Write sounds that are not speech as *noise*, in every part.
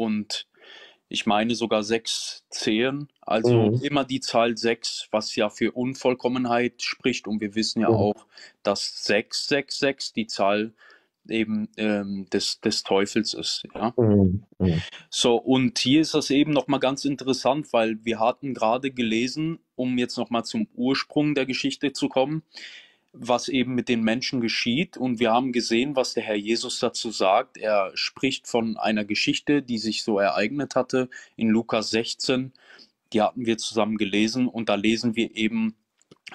und ich meine sogar sechs Zehen, also Mhm. immer die Zahl sechs, was ja für Unvollkommenheit spricht. Und wir wissen ja Mhm. auch, dass 666 die Zahl eben ähm, des, des Teufels ist. Ja? Mhm. Mhm. So, und hier ist das eben nochmal ganz interessant, weil wir hatten gerade gelesen, um jetzt nochmal zum Ursprung der Geschichte zu kommen, was eben mit den Menschen geschieht. Und wir haben gesehen, was der Herr Jesus dazu sagt. Er spricht von einer Geschichte, die sich so ereignet hatte in Lukas 16. Die hatten wir zusammen gelesen und da lesen wir eben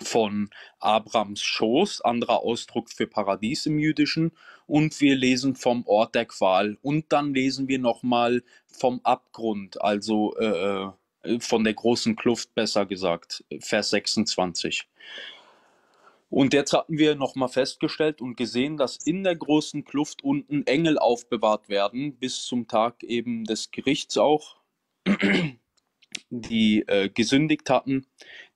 von Abrams Schoß, anderer Ausdruck für Paradies im Jüdischen, und wir lesen vom Ort der Qual und dann lesen wir nochmal vom Abgrund, also äh, äh, von der großen Kluft besser gesagt, Vers 26. Und jetzt hatten wir nochmal festgestellt und gesehen, dass in der großen Kluft unten Engel aufbewahrt werden, bis zum Tag eben des Gerichts auch, die äh, gesündigt hatten,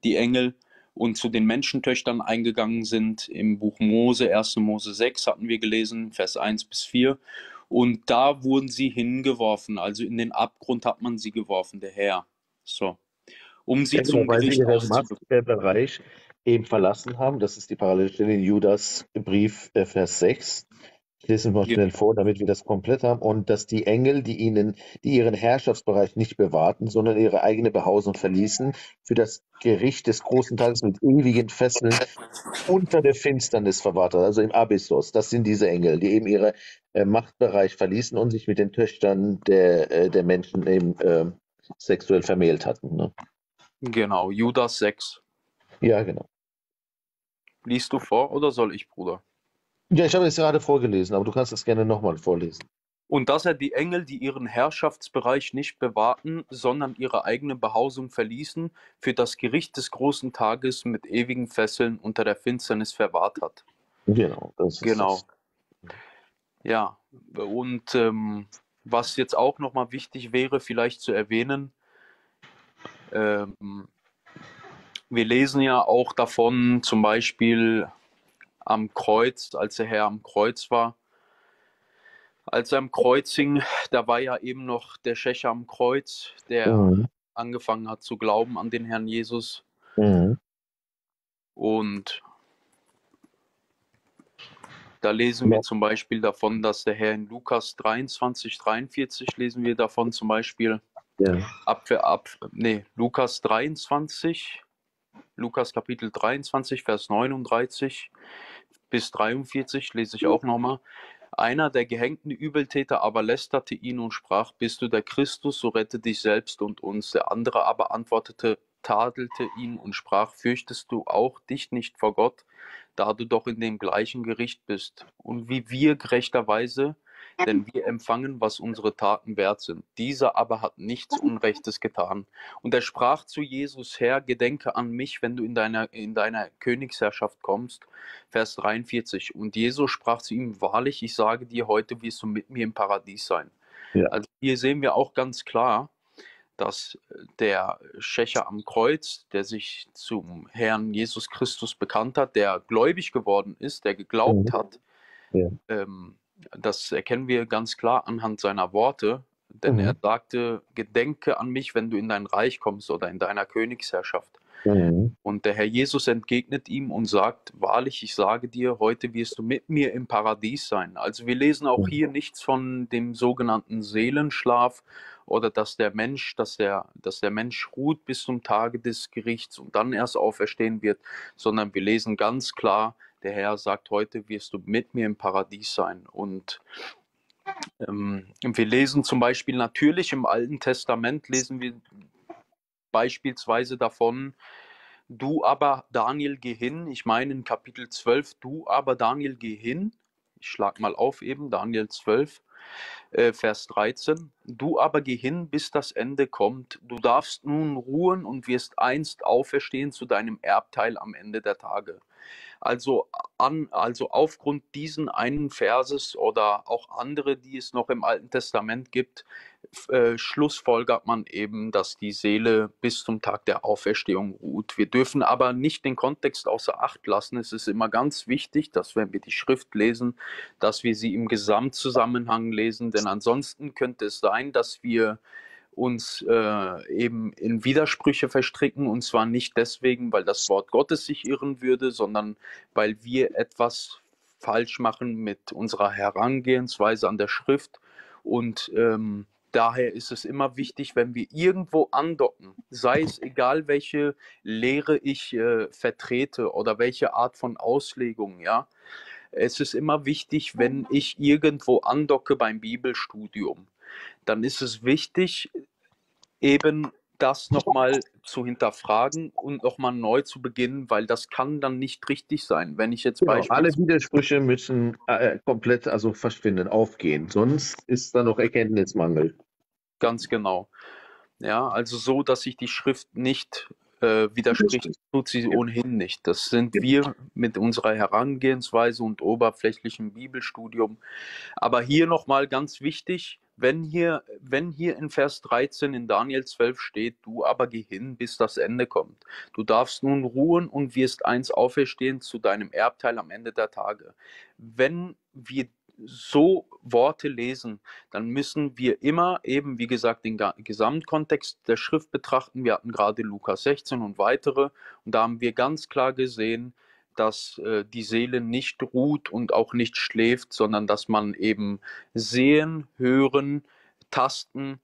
die Engel, und zu den Menschentöchtern eingegangen sind. Im Buch Mose, 1. Mose 6 hatten wir gelesen, Vers 1 bis 4. Und da wurden sie hingeworfen, also in den Abgrund hat man sie geworfen, der Herr. So. Um sie Ja, zum genau, sie Gericht auszubekommen. Machtbereich eben verlassen haben. Das ist die Parallelstelle in Judas Brief, äh, Vers 6. Ich lese mal schnell vor, damit wir das komplett haben. Und dass die Engel, die ihnen, die ihren Herrschaftsbereich nicht bewahrten, sondern ihre eigene Behausung verließen, für das Gericht des großen Tages mit ewigen Fesseln unter der Finsternis verwahrt hat, also im Abyssos. Das sind diese Engel, die eben ihren äh, Machtbereich verließen und sich mit den Töchtern der, äh, der Menschen eben äh, sexuell vermählt hatten. Ne? Genau, Judas 6. Ja, genau. Liest du vor oder soll ich, Bruder? Ja, ich habe es gerade vorgelesen, aber du kannst es gerne nochmal vorlesen. Und dass er die Engel, die ihren Herrschaftsbereich nicht bewahrten, sondern ihre eigene Behausung verließen, für das Gericht des großen Tages mit ewigen Fesseln unter der Finsternis verwahrt hat. Genau, das ist Genau. das. Ja, und ähm, was jetzt auch nochmal wichtig wäre, vielleicht zu erwähnen, ähm, wir lesen ja auch davon, zum Beispiel am Kreuz, als der Herr am Kreuz war, als er am Kreuz hing, da war ja eben noch der Schächer am Kreuz, der Mhm. angefangen hat zu glauben an den Herrn Jesus. Mhm. Und da lesen wir zum Beispiel davon, dass der Herr in Lukas 23, 43 lesen wir davon zum Beispiel, Ja. ab, ab nee, Lukas 23, Lukas Kapitel 23, Vers 39 bis 43 lese ich auch nochmal. Einer der gehängten Übeltäter aber lästerte ihn und sprach, bist du der Christus, so rette dich selbst und uns. Der andere aber antwortete, tadelte ihn und sprach, fürchtest du auch dich nicht vor Gott, da du doch in dem gleichen Gericht bist. Und wie wir gerechterweise, denn wir empfangen, was unsere Taten wert sind. Dieser aber hat nichts Unrechtes getan. Und er sprach zu Jesus, Herr, gedenke an mich, wenn du in deiner, in deiner Königsherrschaft kommst. Vers 43. Und Jesus sprach zu ihm, wahrlich, ich sage dir, heute wirst du mit mir im Paradies sein. Ja. Also hier sehen wir auch ganz klar, dass der Schächer am Kreuz, der sich zum Herrn Jesus Christus bekannt hat, der gläubig geworden ist, der geglaubt Mhm. hat, Ja. ähm, das erkennen wir ganz klar anhand seiner Worte, denn Mhm. er sagte, gedenke an mich, wenn du in dein Reich kommst oder in deiner Königsherrschaft. Mhm. Und der Herr Jesus entgegnet ihm und sagt, wahrlich, ich sage dir, heute wirst du mit mir im Paradies sein. Also wir lesen auch Mhm. hier nichts von dem sogenannten Seelenschlaf oder dass der Mensch, dass der, dass der Mensch ruht bis zum Tage des Gerichts und dann erst auferstehen wird, sondern wir lesen ganz klar, der Herr sagt, heute wirst du mit mir im Paradies sein. Und ähm, wir lesen zum Beispiel natürlich im Alten Testament, lesen wir beispielsweise davon, du aber Daniel geh hin, ich meine in Kapitel 12, du aber Daniel geh hin, ich schlag mal auf eben, Daniel 12, äh, Vers 13, du aber geh hin, bis das Ende kommt, du darfst nun ruhen und wirst einst auferstehen zu deinem Erbteil am Ende der Tage. Also, an, also aufgrund diesen einen Verses oder auch andere, die es noch im Alten Testament gibt, äh, schlussfolgert man eben, dass die Seele bis zum Tag der Auferstehung ruht. Wir dürfen aber nicht den Kontext außer Acht lassen. Es ist immer ganz wichtig, dass wenn wir die Schrift lesen, dass wir sie im Gesamtzusammenhang lesen, denn ansonsten könnte es sein, dass wir uns äh, eben in Widersprüche verstricken und zwar nicht deswegen, weil das Wort Gottes sich irren würde, sondern weil wir etwas falsch machen mit unserer Herangehensweise an der Schrift und ähm, Daher ist es immer wichtig, wenn wir irgendwo andocken, sei es egal, welche Lehre ich äh, vertrete oder welche Art von Auslegung, ja. Es ist immer wichtig, wenn ich irgendwo andocke beim Bibelstudium, dann ist es wichtig, eben das nochmal zu hinterfragen und nochmal neu zu beginnen, weil das kann dann nicht richtig sein. Wenn ich jetzt genau, alle Widersprüche müssen äh, komplett also verschwinden, aufgehen, sonst ist da noch Erkenntnismangel. Ganz genau. Ja, also so, dass sich die Schrift nicht äh, widerspricht, tut sie ohnehin nicht. Das sind wir mit unserer Herangehensweise und oberflächlichem Bibelstudium. Aber hier nochmal ganz wichtig, wenn hier, wenn hier in Vers 13 in Daniel 12 steht, du aber geh hin, bis das Ende kommt. Du darfst nun ruhen und wirst eins auferstehen zu deinem Erbteil am Ende der Tage. Wenn wir so Worte lesen, dann müssen wir immer eben, wie gesagt, den Gesamtkontext der Schrift betrachten. Wir hatten gerade Lukas 16 und weitere und da haben wir ganz klar gesehen, dass äh, die Seele nicht ruht und auch nicht schläft, sondern dass man eben sehen, hören, tasten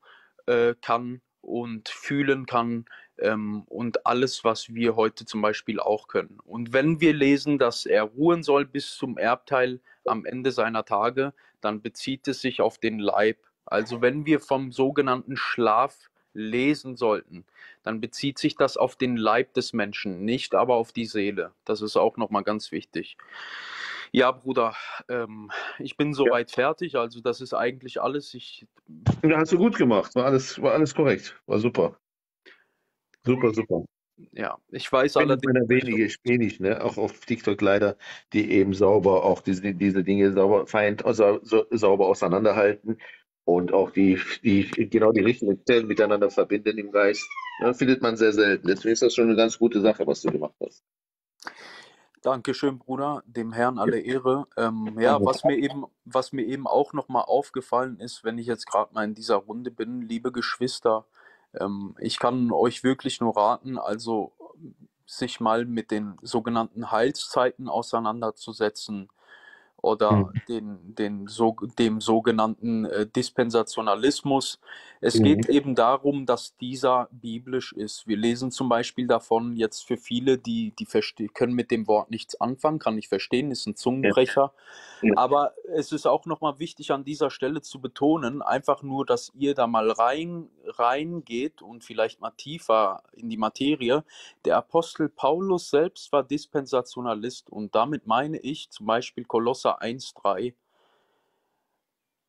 äh, kann und fühlen kann ähm, und alles, was wir heute zum Beispiel auch können. Und wenn wir lesen, dass er ruhen soll bis zum Erbteil am Ende seiner Tage, dann bezieht es sich auf den Leib. Also wenn wir vom sogenannten Schlaf lesen sollten, dann bezieht sich das auf den Leib des Menschen, nicht aber auf die Seele. Das ist auch nochmal ganz wichtig. Ja, Bruder, ähm, ich bin soweit ja. fertig. Also das ist eigentlich alles. Ich, ja, hast du gut gemacht. War alles, war alles korrekt. War super. Super, super. Ja, ich weiß allerdings. wenige, wenig, ne? auch auf TikTok leider, die eben sauber auch diese, diese Dinge sauber, feind, also, sauber auseinanderhalten und auch die, die genau die richtigen Stellen miteinander verbinden im Geist. Ja, findet man sehr selten. Deswegen ist das schon eine ganz gute Sache, was du gemacht hast. Dankeschön, Bruder. Dem Herrn alle Ehre. Ähm, ja, was mir eben, was mir eben auch nochmal aufgefallen ist, wenn ich jetzt gerade mal in dieser Runde bin, liebe Geschwister, ähm, ich kann euch wirklich nur raten, also sich mal mit den sogenannten Heilszeiten auseinanderzusetzen oder mhm. den, den, so, dem sogenannten äh, Dispensationalismus. Es mhm. geht eben darum, dass dieser biblisch ist. Wir lesen zum Beispiel davon jetzt für viele, die, die können mit dem Wort nichts anfangen, kann ich verstehen, ist ein Zungenbrecher. Ja. Ja. Aber es ist auch nochmal wichtig an dieser Stelle zu betonen, einfach nur, dass ihr da mal rein reingeht und vielleicht mal tiefer in die Materie. Der Apostel Paulus selbst war Dispensationalist und damit meine ich zum Beispiel Kolosser 1,3.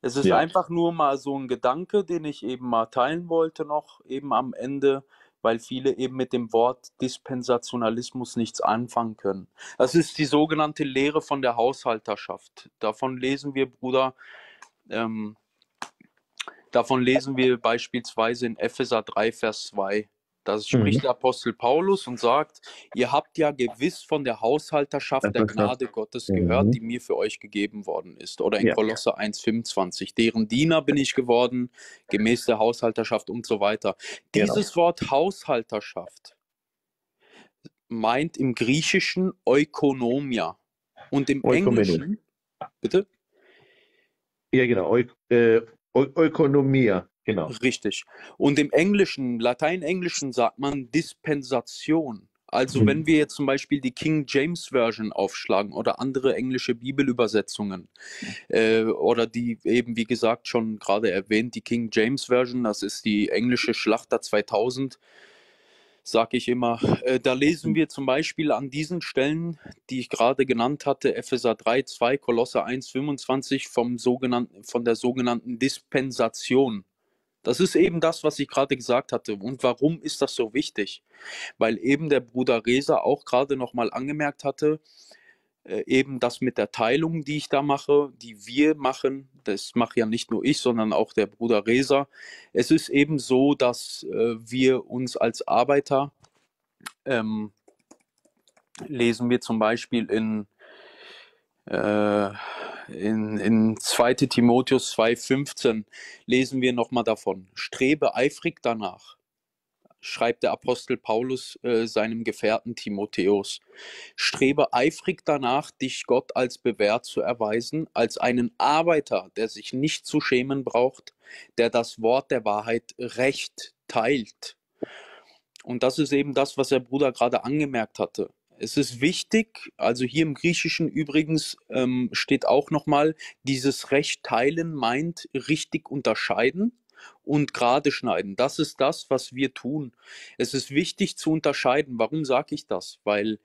Es ist ja. einfach nur mal so ein Gedanke, den ich eben mal teilen wollte noch eben am Ende, weil viele eben mit dem Wort Dispensationalismus nichts anfangen können. Das ist die sogenannte Lehre von der Haushalterschaft. Davon lesen wir, Bruder, ähm, Davon lesen wir beispielsweise in Epheser 3, Vers 2. Da spricht mhm. der Apostel Paulus und sagt, ihr habt ja gewiss von der Haushalterschaft der Gnade Gottes gehört, mhm. die mir für euch gegeben worden ist. Oder in ja. Kolosser 1, 25, deren Diener bin ich geworden, gemäß der Haushalterschaft und so weiter. Genau. Dieses Wort Haushalterschaft meint im Griechischen Ökonomia und im Ökonomie. Englischen, bitte? Ja, genau, äh, Ökonomia, genau. Richtig. Und im Englischen, Lateinenglischen sagt man Dispensation. Also mhm. wenn wir jetzt zum Beispiel die King James Version aufschlagen oder andere englische Bibelübersetzungen äh, oder die eben, wie gesagt, schon gerade erwähnt, die King James Version, das ist die englische Schlachter 2000, sage ich immer. Äh, da lesen wir zum Beispiel an diesen Stellen, die ich gerade genannt hatte, Epheser 3, 2, Kolosser 1, 25, vom sogenannten, von der sogenannten Dispensation. Das ist eben das, was ich gerade gesagt hatte. Und warum ist das so wichtig? Weil eben der Bruder Reza auch gerade nochmal angemerkt hatte, eben das mit der Teilung, die ich da mache, die wir machen, das mache ja nicht nur ich, sondern auch der Bruder Reza. Es ist eben so, dass äh, wir uns als Arbeiter, ähm, lesen wir zum Beispiel in, äh, in, in 2 Timotheus 2,15, lesen wir nochmal davon, strebe eifrig danach schreibt der Apostel Paulus äh, seinem Gefährten Timotheus, strebe eifrig danach, dich Gott als bewährt zu erweisen, als einen Arbeiter, der sich nicht zu schämen braucht, der das Wort der Wahrheit recht teilt. Und das ist eben das, was der Bruder gerade angemerkt hatte. Es ist wichtig, also hier im Griechischen übrigens ähm, steht auch nochmal, dieses Recht teilen meint richtig unterscheiden und gerade schneiden. Das ist das, was wir tun. Es ist wichtig zu unterscheiden. Warum sage ich das? Weil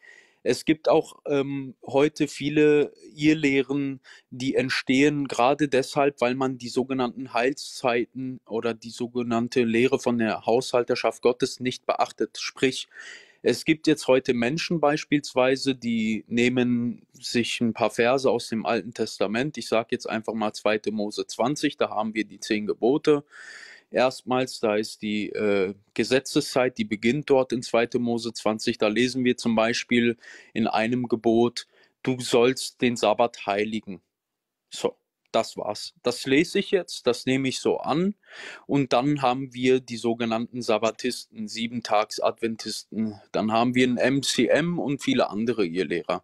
es gibt auch ähm, heute viele Irrlehren, die entstehen gerade deshalb, weil man die sogenannten Heilszeiten oder die sogenannte Lehre von der Haushalterschaft Gottes nicht beachtet. Sprich, es gibt jetzt heute Menschen beispielsweise, die nehmen sich ein paar Verse aus dem Alten Testament. Ich sage jetzt einfach mal 2. Mose 20, da haben wir die zehn Gebote. Erstmals, da ist die äh, Gesetzeszeit, die beginnt dort in 2. Mose 20. Da lesen wir zum Beispiel in einem Gebot, du sollst den Sabbat heiligen. So das war's. Das lese ich jetzt, das nehme ich so an. Und dann haben wir die sogenannten Sabbatisten, Siebentags-Adventisten. Dann haben wir ein MCM und viele andere Irrlehrer.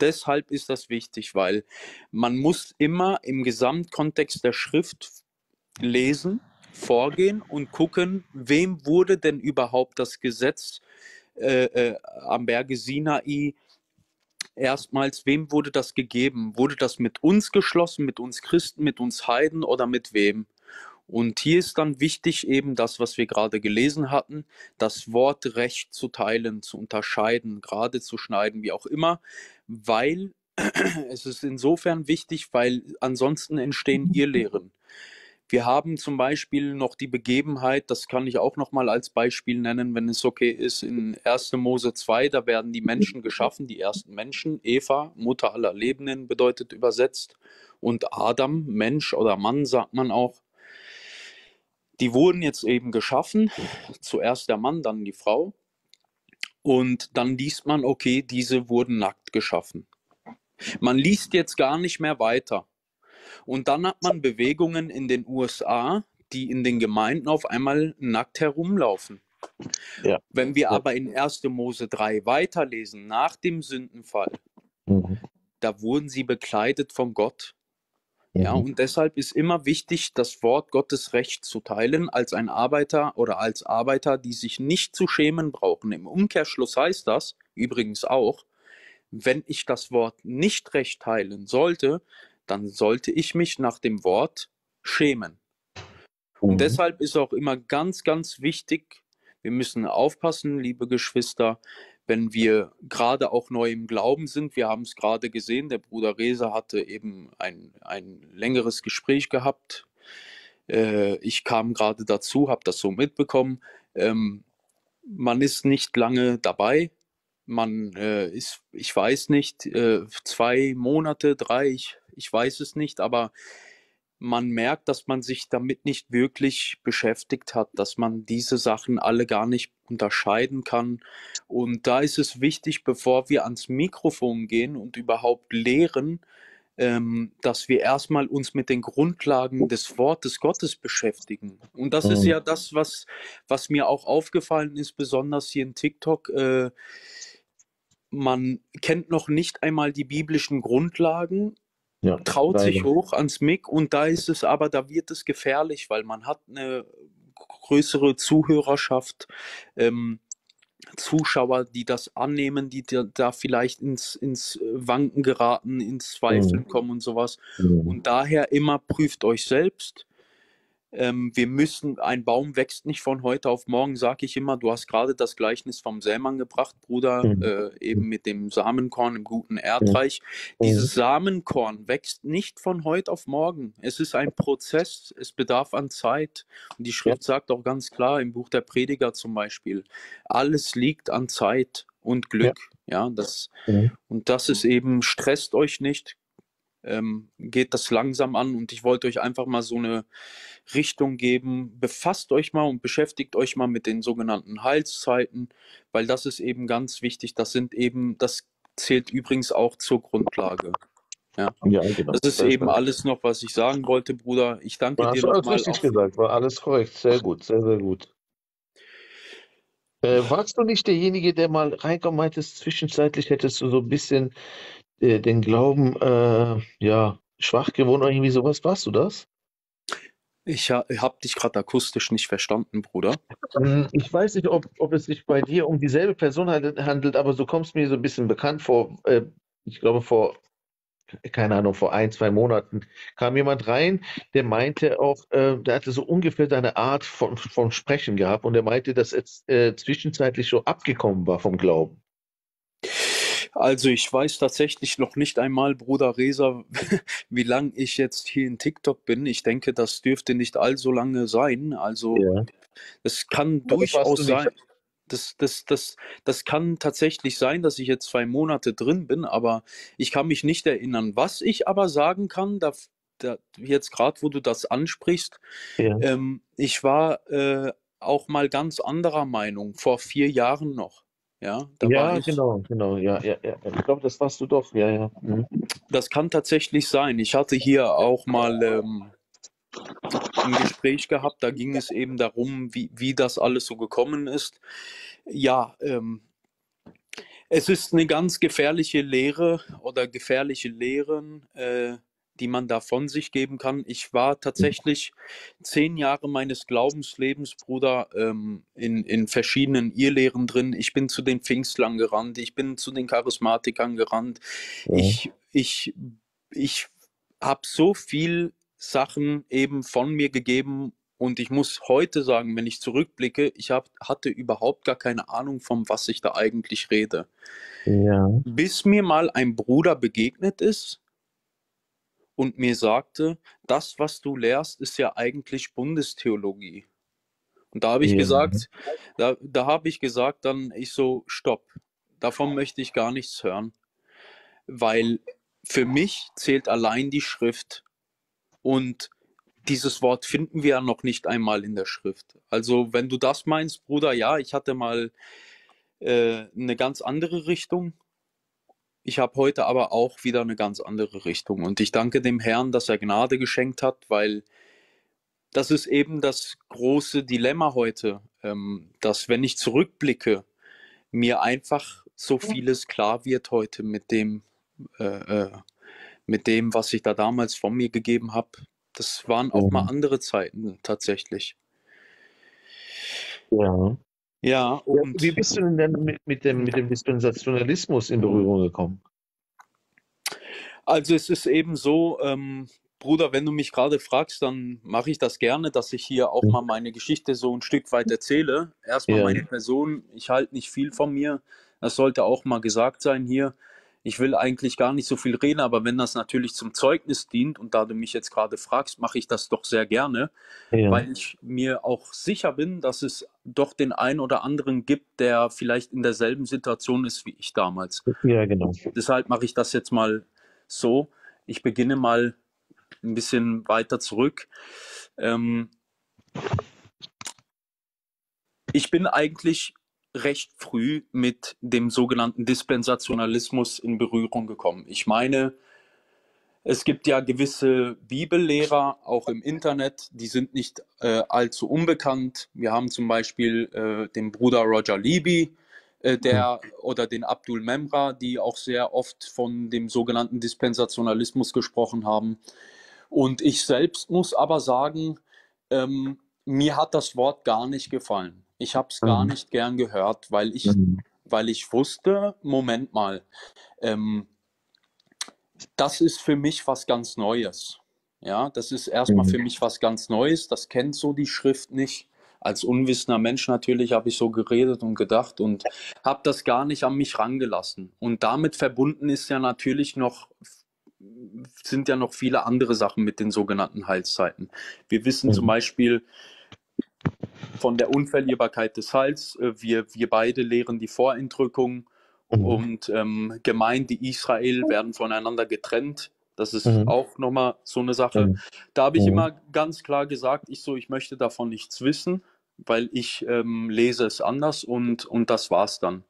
Deshalb ist das wichtig, weil man muss immer im Gesamtkontext der Schrift lesen, vorgehen und gucken, wem wurde denn überhaupt das Gesetz äh, äh, am Berge Sinai erstmals, wem wurde das gegeben? Wurde das mit uns geschlossen, mit uns Christen, mit uns Heiden oder mit wem? Und hier ist dann wichtig eben das, was wir gerade gelesen hatten, das Wort Recht zu teilen, zu unterscheiden, gerade zu schneiden, wie auch immer, weil *clears throat* es ist insofern wichtig, weil ansonsten entstehen Irrlehren. Wir haben zum Beispiel noch die Begebenheit, das kann ich auch noch mal als Beispiel nennen, wenn es okay ist, in 1. Mose 2, da werden die Menschen geschaffen, die ersten Menschen. Eva, Mutter aller Lebenden, bedeutet übersetzt. Und Adam, Mensch oder Mann, sagt man auch. Die wurden jetzt eben geschaffen. Zuerst der Mann, dann die Frau. Und dann liest man, okay, diese wurden nackt geschaffen. Man liest jetzt gar nicht mehr weiter. Und dann hat man Bewegungen in den USA, die in den Gemeinden auf einmal nackt herumlaufen. Ja. Wenn wir ja. aber in 1. Mose 3 weiterlesen, nach dem Sündenfall, mhm. da wurden sie bekleidet von Gott. Mhm. Ja, und deshalb ist immer wichtig, das Wort Gottes Recht zu teilen als ein Arbeiter oder als Arbeiter, die sich nicht zu schämen brauchen. Im Umkehrschluss heißt das übrigens auch, wenn ich das Wort nicht recht teilen sollte, dann sollte ich mich nach dem Wort schämen. Und mhm. deshalb ist auch immer ganz, ganz wichtig, wir müssen aufpassen, liebe Geschwister, wenn wir gerade auch neu im Glauben sind. Wir haben es gerade gesehen, der Bruder Reza hatte eben ein, ein längeres Gespräch gehabt. Äh, ich kam gerade dazu, habe das so mitbekommen. Ähm, man ist nicht lange dabei. Man äh, ist, ich weiß nicht, äh, zwei Monate, drei, ich ich weiß es nicht, aber man merkt, dass man sich damit nicht wirklich beschäftigt hat, dass man diese Sachen alle gar nicht unterscheiden kann. Und da ist es wichtig, bevor wir ans Mikrofon gehen und überhaupt lehren, ähm, dass wir erstmal uns mit den Grundlagen des Wortes Gottes beschäftigen. Und das mhm. ist ja das, was, was mir auch aufgefallen ist, besonders hier in TikTok. Äh, man kennt noch nicht einmal die biblischen Grundlagen ja, traut sich hoch ans Mic und da ist es aber, da wird es gefährlich, weil man hat eine größere Zuhörerschaft, ähm, Zuschauer, die das annehmen, die da, da, vielleicht ins, ins Wanken geraten, ins Zweifeln mhm. kommen und sowas. Mhm. Und daher immer prüft euch selbst, ähm, wir müssen, ein Baum wächst nicht von heute auf morgen, sage ich immer. Du hast gerade das Gleichnis vom Sämann gebracht, Bruder, mhm. äh, eben mit dem Samenkorn im guten Erdreich. Mhm. Dieses Samenkorn wächst nicht von heute auf morgen. Es ist ein Prozess, es bedarf an Zeit. Und die Schrift ja. sagt auch ganz klar im Buch der Prediger zum Beispiel, alles liegt an Zeit und Glück. Ja. Ja, das, mhm. und das ist eben, stresst euch nicht, ähm, geht das langsam an und ich wollte euch einfach mal so eine Richtung geben. Befasst euch mal und beschäftigt euch mal mit den sogenannten Heilszeiten, weil das ist eben ganz wichtig. Das sind eben, das zählt übrigens auch zur Grundlage. Ja, ja genau. Das ist das eben war. alles noch, was ich sagen wollte, Bruder. Ich danke war, dir nochmal. Du richtig gesagt, war alles korrekt. Sehr gut, sehr, sehr gut. Äh, warst du nicht derjenige, der mal reinkommt, meintest, zwischenzeitlich hättest du so ein bisschen äh, den Glauben, äh, ja, schwach geworden oder irgendwie sowas? Warst du das? Ich ha habe dich gerade akustisch nicht verstanden, Bruder. Ähm, ich weiß nicht, ob, ob es sich bei dir um dieselbe Person handelt, aber so kommst mir so ein bisschen bekannt vor. Äh, ich glaube, vor keine Ahnung, vor ein, zwei Monaten kam jemand rein, der meinte auch, äh, der hatte so ungefähr seine Art von, von Sprechen gehabt und der meinte, dass es äh, zwischenzeitlich so abgekommen war vom Glauben. Also ich weiß tatsächlich noch nicht einmal, Bruder Resa, *laughs* wie lange ich jetzt hier in TikTok bin. Ich denke, das dürfte nicht allzu lange sein. Also ja. es kann Aber durchaus sein. Das, das, das, das kann tatsächlich sein, dass ich jetzt zwei Monate drin bin, aber ich kann mich nicht erinnern. Was ich aber sagen kann, da, da jetzt gerade, wo du das ansprichst, ja. ähm, ich war äh, auch mal ganz anderer Meinung, vor vier Jahren noch. Ja, ja genau, genau, ja, ja, ja. Ich glaube, das warst du doch, ja, ja. Mhm. Das kann tatsächlich sein. Ich hatte hier auch mal ähm, ein Gespräch gehabt, da ging es eben darum, wie, wie das alles so gekommen ist. Ja, ähm, es ist eine ganz gefährliche Lehre oder gefährliche Lehren, äh, die man da von sich geben kann. Ich war tatsächlich zehn Jahre meines Glaubenslebens, Bruder, ähm, in, in verschiedenen Irrlehren drin. Ich bin zu den Pfingstlern gerannt, ich bin zu den Charismatikern gerannt. Ja. Ich, ich, ich habe so viel Sachen eben von mir gegeben und ich muss heute sagen, wenn ich zurückblicke, ich hab, hatte überhaupt gar keine Ahnung, von was ich da eigentlich rede. Ja. Bis mir mal ein Bruder begegnet ist und mir sagte, das, was du lehrst, ist ja eigentlich Bundestheologie. Und da habe ich ja. gesagt, da, da habe ich gesagt, dann ich so, stopp, davon möchte ich gar nichts hören. Weil für mich zählt allein die Schrift. Und dieses Wort finden wir ja noch nicht einmal in der Schrift. Also wenn du das meinst, Bruder, ja, ich hatte mal äh, eine ganz andere Richtung. Ich habe heute aber auch wieder eine ganz andere Richtung. Und ich danke dem Herrn, dass er Gnade geschenkt hat, weil das ist eben das große Dilemma heute, ähm, dass wenn ich zurückblicke, mir einfach so vieles klar wird heute mit dem, äh, äh, mit dem, was ich da damals von mir gegeben habe. Das waren auch mhm. mal andere Zeiten tatsächlich. Ja. Ja, und wie bist du denn dann mit, mit, dem, mit dem Dispensationalismus in Berührung gekommen? Also es ist eben so, ähm, Bruder, wenn du mich gerade fragst, dann mache ich das gerne, dass ich hier auch mhm. mal meine Geschichte so ein Stück weit erzähle. Erstmal ja. meine Person, ich halte nicht viel von mir. Das sollte auch mal gesagt sein hier ich will eigentlich gar nicht so viel reden, aber wenn das natürlich zum Zeugnis dient und da du mich jetzt gerade fragst, mache ich das doch sehr gerne, ja. weil ich mir auch sicher bin, dass es doch den einen oder anderen gibt, der vielleicht in derselben Situation ist wie ich damals. Ja, genau. Deshalb mache ich das jetzt mal so. Ich beginne mal ein bisschen weiter zurück. Ähm, ich bin eigentlich recht früh mit dem sogenannten Dispensationalismus in Berührung gekommen. Ich meine, es gibt ja gewisse Bibellehrer auch im Internet, die sind nicht äh, allzu unbekannt. Wir haben zum Beispiel äh, den Bruder Roger Libby, äh, der oder den Abdul Memra, die auch sehr oft von dem sogenannten Dispensationalismus gesprochen haben. Und ich selbst muss aber sagen, ähm, mir hat das Wort gar nicht gefallen. Ich habe es gar mhm. nicht gern gehört, weil ich, mhm. weil ich wusste, Moment mal, ähm, das ist für mich was ganz Neues. Ja, das ist erstmal mhm. für mich was ganz Neues. Das kennt so die Schrift nicht. Als unwissender Mensch natürlich habe ich so geredet und gedacht und habe das gar nicht an mich rangelassen. Und damit verbunden ist ja natürlich noch sind ja noch viele andere Sachen mit den sogenannten Heilszeiten. Wir wissen mhm. zum Beispiel, von der Unverlierbarkeit des Hals. Äh, wir, wir beide lehren die Vorentrückung mhm. und ähm, Gemeinde Israel werden voneinander getrennt. Das ist mhm. auch nochmal so eine Sache. Mhm. Da habe ich mhm. immer ganz klar gesagt, ich so, ich möchte davon nichts wissen, weil ich ähm, lese es anders und, und das war's dann.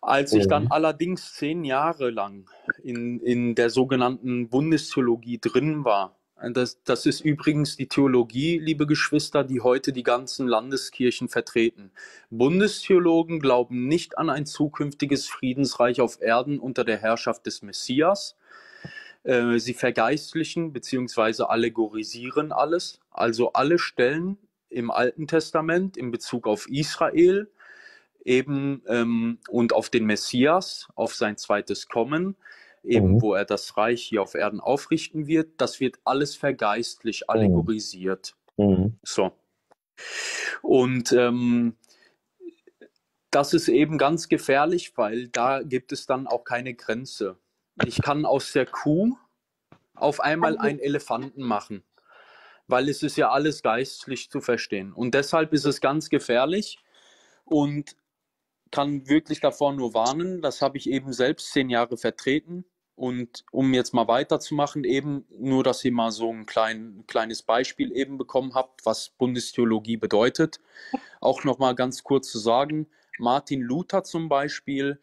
Als ich dann allerdings zehn Jahre lang in, in der sogenannten Bundestheologie drin war, das, das ist übrigens die Theologie, liebe Geschwister, die heute die ganzen Landeskirchen vertreten. Bundestheologen glauben nicht an ein zukünftiges Friedensreich auf Erden unter der Herrschaft des Messias. Äh, sie vergeistlichen bzw. allegorisieren alles. Also alle Stellen im Alten Testament in Bezug auf Israel eben ähm, und auf den Messias, auf sein zweites Kommen, eben mhm. wo er das Reich hier auf Erden aufrichten wird, das wird alles vergeistlich mhm. allegorisiert. Mhm. So. Und ähm, das ist eben ganz gefährlich, weil da gibt es dann auch keine Grenze. Ich kann aus der Kuh auf einmal einen Elefanten machen, weil es ist ja alles geistlich zu verstehen. Und deshalb ist es ganz gefährlich und kann wirklich davor nur warnen. Das habe ich eben selbst zehn Jahre vertreten. Und um jetzt mal weiterzumachen, eben nur, dass ihr mal so ein klein, kleines Beispiel eben bekommen habt, was Bundestheologie bedeutet. Auch noch mal ganz kurz zu sagen, Martin Luther zum Beispiel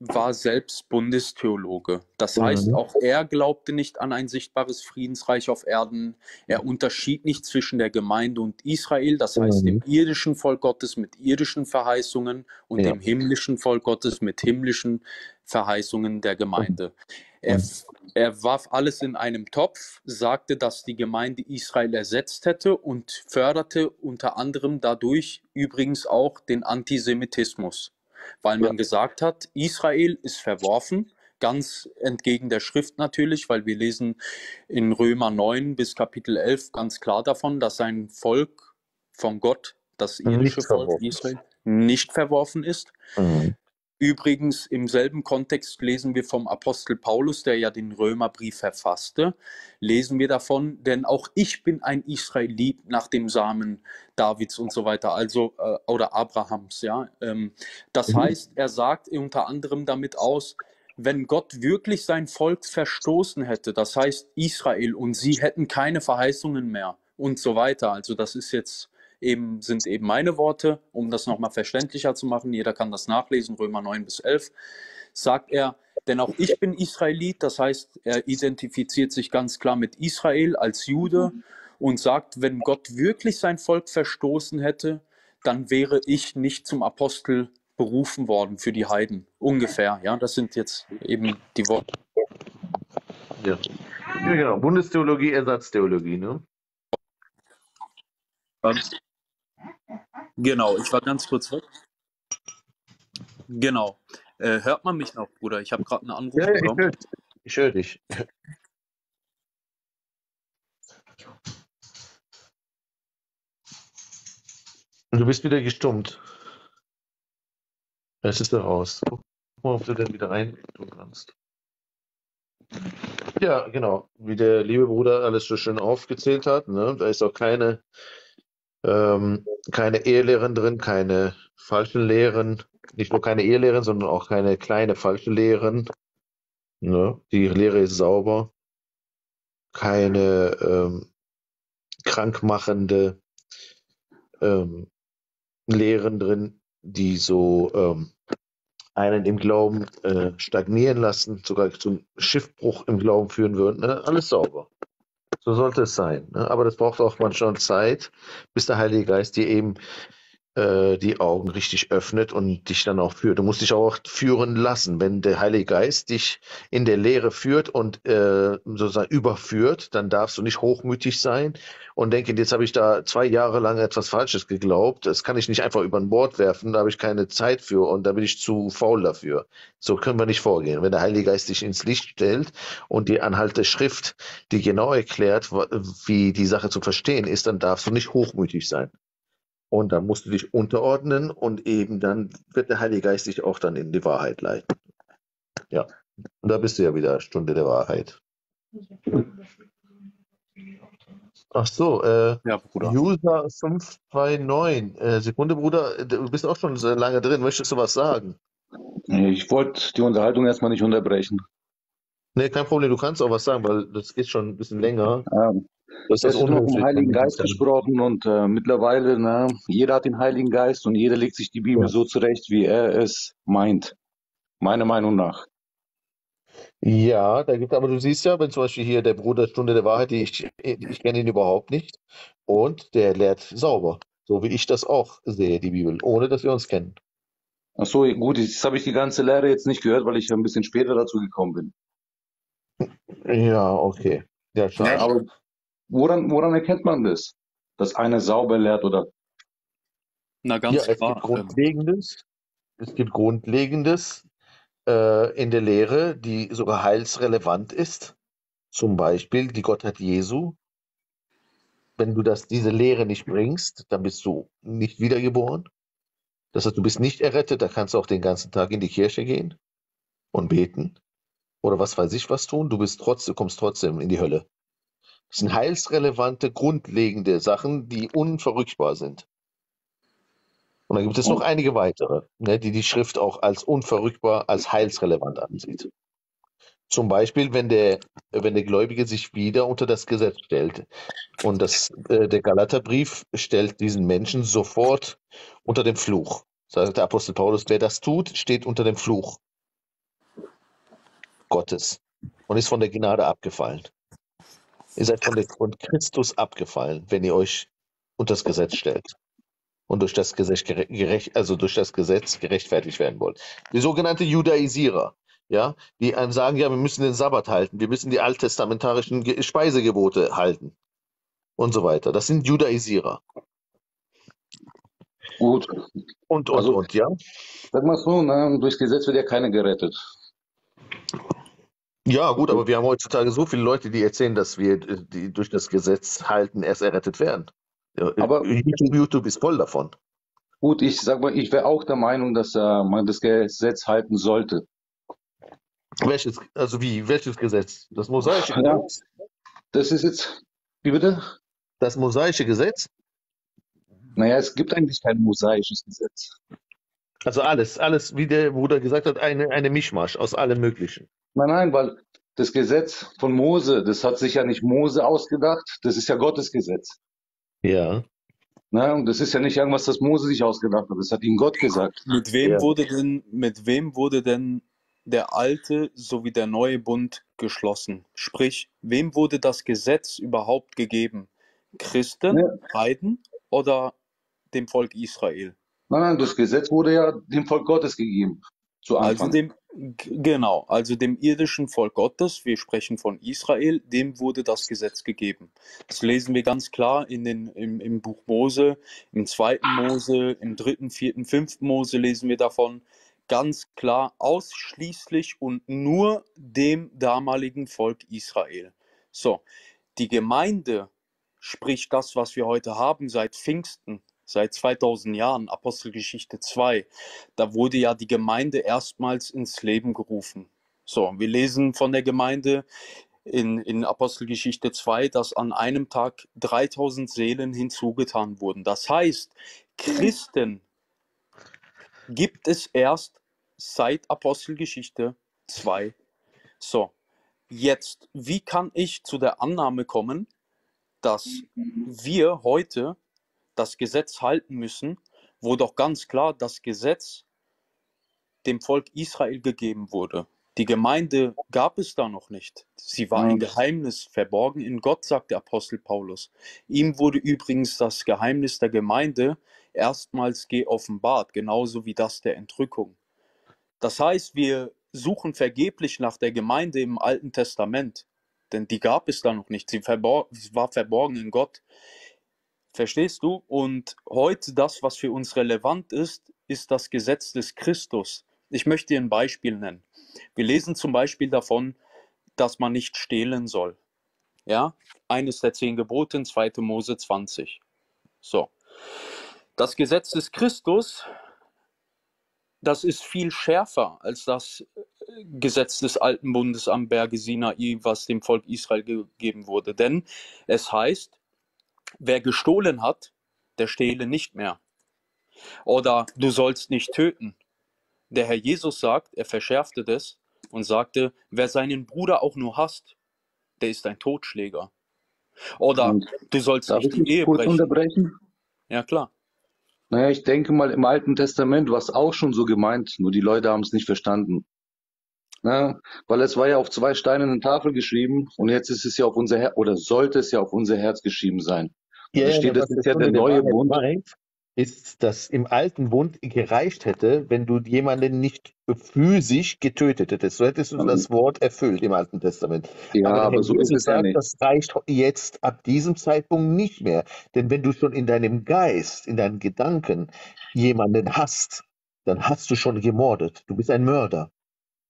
war selbst Bundestheologe. Das mhm. heißt, auch er glaubte nicht an ein sichtbares Friedensreich auf Erden. Er unterschied nicht zwischen der Gemeinde und Israel, das heißt dem irdischen Volk Gottes mit irdischen Verheißungen und ja. dem himmlischen Volk Gottes mit himmlischen Verheißungen der Gemeinde. Mhm. Er warf alles in einem Topf, sagte, dass die Gemeinde Israel ersetzt hätte und förderte unter anderem dadurch übrigens auch den Antisemitismus weil man gesagt hat, Israel ist verworfen, ganz entgegen der Schrift natürlich, weil wir lesen in Römer 9 bis Kapitel 11 ganz klar davon, dass sein Volk von Gott, das irische Volk Israel, nicht verworfen ist. Mhm. Übrigens im selben Kontext lesen wir vom Apostel Paulus, der ja den Römerbrief verfasste, lesen wir davon, denn auch ich bin ein Israelit nach dem Samen Davids und so weiter, also äh, oder Abrahams, ja. Ähm, das mhm. heißt, er sagt unter anderem damit aus, wenn Gott wirklich sein Volk verstoßen hätte, das heißt Israel und sie hätten keine Verheißungen mehr und so weiter. Also das ist jetzt eben, sind eben meine Worte, um das nochmal verständlicher zu machen. Jeder kann das nachlesen, Römer 9 bis 11. Sagt er, denn auch ich bin Israelit, das heißt, er identifiziert sich ganz klar mit Israel als Jude und sagt, wenn Gott wirklich sein Volk verstoßen hätte, dann wäre ich nicht zum Apostel berufen worden für die Heiden. Ungefähr, ja, das sind jetzt eben die Worte. Ja, ja genau. Bundestheologie, Ersatztheologie, ne? Genau, ich war ganz kurz weg. Genau. Äh, hört man mich noch, Bruder? Ich habe gerade einen Anruf ja, bekommen. Ich höre hör dich. Du bist wieder gestummt. Es ist da raus. Guck mal, ob du denn wieder rein tun kannst. Ja, genau. Wie der liebe Bruder alles so schön aufgezählt hat, ne? da ist auch keine ähm, keine Ehelehren drin, keine falschen Lehren, nicht nur keine Ehelehren, sondern auch keine kleine falsche Lehren. Ne? Die Lehre ist sauber. Keine ähm, krankmachende ähm, Lehren drin, die so ähm, einen im Glauben äh, stagnieren lassen, sogar zum Schiffbruch im Glauben führen würden. Ne? Alles sauber. So sollte es sein. Ne? Aber das braucht auch manchmal Zeit, bis der Heilige Geist dir eben äh, die Augen richtig öffnet und dich dann auch führt. Du musst dich auch führen lassen. Wenn der Heilige Geist dich in der Lehre führt und äh, sozusagen überführt, dann darfst du nicht hochmütig sein und denken, jetzt habe ich da zwei Jahre lang etwas Falsches geglaubt. Das kann ich nicht einfach über ein Bord werfen, da habe ich keine Zeit für und da bin ich zu faul dafür. So können wir nicht vorgehen. Wenn der Heilige Geist dich ins Licht stellt und die Anhalt der Schrift, die genau erklärt, wie die Sache zu verstehen ist, dann darfst du nicht hochmütig sein. Und dann musst du dich unterordnen und eben dann wird der Heilige Geist dich auch dann in die Wahrheit leiten. Ja, und da bist du ja wieder Stunde der Wahrheit. Ach so, äh, ja, Bruder. User 529. Äh, Sekunde, Bruder, du bist auch schon sehr lange drin. Möchtest du was sagen? Ich wollte die Unterhaltung erstmal nicht unterbrechen. Nee, kein Problem, du kannst auch was sagen, weil das geht schon ein bisschen länger. Ähm, Das ist noch vom Heiligen Geist gesprochen und äh, mittlerweile, ne, jeder hat den Heiligen Geist und jeder legt sich die Bibel Ja. so zurecht, wie er es meint. Meiner Meinung nach. Ja, da gibt aber du siehst ja, wenn zum Beispiel hier der Bruder Stunde der Wahrheit, ich, ich kenne ihn überhaupt nicht, und der lehrt sauber, so wie ich das auch sehe, die Bibel, ohne dass wir uns kennen. Ach so, gut, jetzt habe ich die ganze Lehre jetzt nicht gehört, weil ich ein bisschen später dazu gekommen bin. Ja, okay. Ja, Ja, schade. aber woran, woran erkennt man das? Dass einer sauber lehrt oder Na, Ja, ganz es gibt klar. Ähm, Grundlegendes, es gibt Grundlegendes äh, in der Lehre, die sogar heilsrelevant ist. Zum Beispiel die Gottheit Jesu. Wenn du das, diese Lehre nicht bringst, dann bist du nicht wiedergeboren. Das heißt, du bist nicht errettet, da kannst du auch den ganzen Tag in die Kirche gehen und beten oder was weiß ich was tun. Du bist trotzdem, kommst trotzdem in die Hölle. Das sind heilsrelevante, grundlegende Sachen, die unverrückbar sind. Und dann gibt es noch Und- einige weitere, ne, die die Schrift auch als unverrückbar, als heilsrelevant ansieht. Zum Beispiel, wenn der, wenn der Gläubige sich wieder unter das Gesetz stellt. Und das, äh, der Galaterbrief stellt diesen Menschen sofort unter dem Fluch. Sagt der Apostel Paulus, wer das tut, steht unter dem Fluch Gottes und ist von der Gnade abgefallen. Ihr seid von, der, von Christus abgefallen, wenn ihr euch unter das Gesetz stellt und durch das Gesetz gere- gerecht, also durch das Gesetz gerechtfertigt werden wollt. Die sogenannte Judaisierer, ja, die einem sagen, ja, wir müssen den Sabbat halten, wir müssen die alttestamentarischen Ge- Speisegebote halten und so weiter. Das sind Judaisierer. gut? Und, und, Also- und, ja. Sag mal so, ne, durchs Gesetz wird ja keiner gerettet. Ja, gut, aber wir haben heutzutage so viele Leute, die erzählen, dass wir äh, die durch das Gesetz halten erst errettet werden. Ja, Aber- YouTube, YouTube ist voll davon. Gut, ich sag mal, ich wäre auch der Meinung, dass äh, man das Gesetz halten sollte. Welches, also wie, welches Gesetz? Das mosaische Ja. Gesetz? Das ist jetzt, wie bitte? Das mosaische Gesetz? Naja, es gibt eigentlich kein mosaisches Gesetz. Also alles, alles, wie der Bruder gesagt hat, eine, eine Mischmasch aus allem Möglichen. Nein, nein, weil das Gesetz von Mose, das hat sich ja nicht Mose ausgedacht, das ist ja Gottes Gesetz. Ja. Ne? Und das ist ja nicht irgendwas, das Mose sich ausgedacht hat, das hat ihm Gott gesagt. Mit wem Ja. wurde denn, mit wem wurde denn der alte sowie der neue Bund geschlossen? Sprich, wem wurde das Gesetz überhaupt gegeben? Christen, Ja. Heiden oder dem Volk Israel? Nein, nein, das Gesetz wurde ja dem Volk Gottes gegeben. Zu Also Anfang. dem, g- genau, also dem irdischen Volk Gottes, wir sprechen von Israel, dem wurde das Gesetz gegeben. Das lesen wir ganz klar in den, im, im Buch Mose, im zweiten Mose, im dritten, vierten, fünften Mose lesen wir davon. Ganz klar, ausschließlich und nur dem damaligen Volk Israel. So, die Gemeinde, sprich das, was wir heute haben seit Pfingsten, seit 2000 Jahren, Apostelgeschichte 2, da wurde ja die Gemeinde erstmals ins Leben gerufen. So, wir lesen von der Gemeinde in, in Apostelgeschichte 2, dass an einem Tag 3000 Seelen hinzugetan wurden. Das heißt, Christen gibt es erst seit Apostelgeschichte 2. So, jetzt, wie kann ich zu der Annahme kommen, dass wir heute das Gesetz halten müssen, wo doch ganz klar das Gesetz dem Volk Israel gegeben wurde. Die Gemeinde gab es da noch nicht. Sie war ein. Geheimnis, verborgen in Gott, sagt der Apostel Paulus. Ihm wurde übrigens das Geheimnis der Gemeinde erstmals geoffenbart, genauso wie das der Entrückung. Das heißt, wir suchen vergeblich nach der Gemeinde im Alten Testament, denn die gab es da noch nicht. Sie war verborgen in Gott. Verstehst du? Und heute das, was für uns relevant ist, ist das Gesetz des Christus. Ich möchte dir ein Beispiel nennen. Wir lesen zum Beispiel davon, dass man nicht stehlen soll. Ja, eines der zehn Gebote, 2. Mose 20. So. Das Gesetz des Christus, das ist viel schärfer als das Gesetz des alten Bundes am Berge Sinai, was dem Volk Israel gegeben wurde. Denn es heißt, wer gestohlen hat, der stehle nicht mehr. Oder du sollst nicht töten. Der Herr Jesus sagt, er verschärfte das und sagte, wer seinen Bruder auch nur hasst, der ist ein Totschläger. Oder Und du sollst nicht ich die Ehe kurz brechen. unterbrechen? Ja, klar. Naja, ich denke mal, im Alten Testament war es auch schon so gemeint, nur die Leute haben es nicht verstanden. Na, weil es war ja auf zwei steinernen Tafeln geschrieben und jetzt ist es ja auf unser Herz, oder sollte es ja auf unser Herz geschrieben sein. Ja, Da ja, steht, aber das ist ja der neue Bund. meint, ist, dass im alten Bund gereicht hätte, wenn du jemanden nicht physisch getötet hättest. So hättest du das Wort erfüllt im Alten Testament. Ja, Aber aber so ist es ja nicht. das reicht jetzt ab diesem Zeitpunkt nicht mehr. Denn wenn du schon in deinem Geist, in deinen Gedanken jemanden hast, dann hast du schon gemordet. Du bist ein Mörder.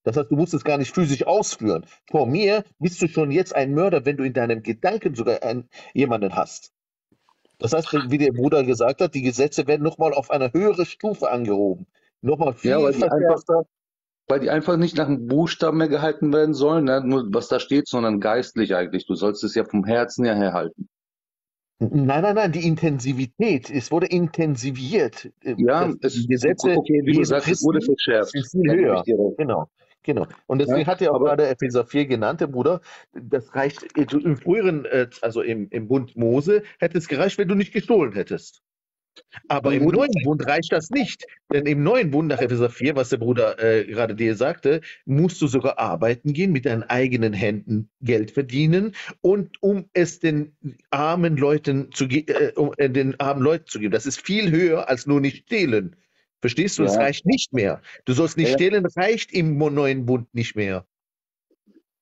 Das heißt, du musst es gar nicht physisch ausführen. Vor mir bist du schon jetzt ein Mörder, wenn du in deinem Gedanken sogar einen, jemanden hast. Das heißt, wie der Bruder gesagt hat, die Gesetze werden nochmal auf eine höhere Stufe angehoben. Nochmal viel Ja, weil die einfach, weil die einfach nicht nach dem Buchstaben mehr gehalten werden sollen, ne? nur was da steht, sondern geistlich eigentlich. Du sollst es ja vom Herzen her herhalten. Nein, nein, nein, die Intensivität, es wurde intensiviert. Ja, das, es, die Gesetze okay, wie du sagst, es wurde verschärft. sind viel höher. Genau, genau. Und deswegen Ja, hat er auch gerade Epheser 4 genannt, der Bruder, das reicht, äh, im früheren, äh, also im, im Bund Mose, hätte es gereicht, wenn du nicht gestohlen hättest. Aber im neuen Bund reicht das nicht. Denn im neuen Bund nach Epheser 4, was der Bruder äh, gerade dir sagte, musst du sogar arbeiten gehen, mit deinen eigenen Händen Geld verdienen und um es den armen Leuten zu ge- äh, um, äh, den armen Leuten zu geben. Das ist viel höher als nur nicht stehlen. Verstehst du? Das ja, reicht nicht mehr. Du sollst nicht ja, stehlen, reicht im neuen Bund nicht mehr.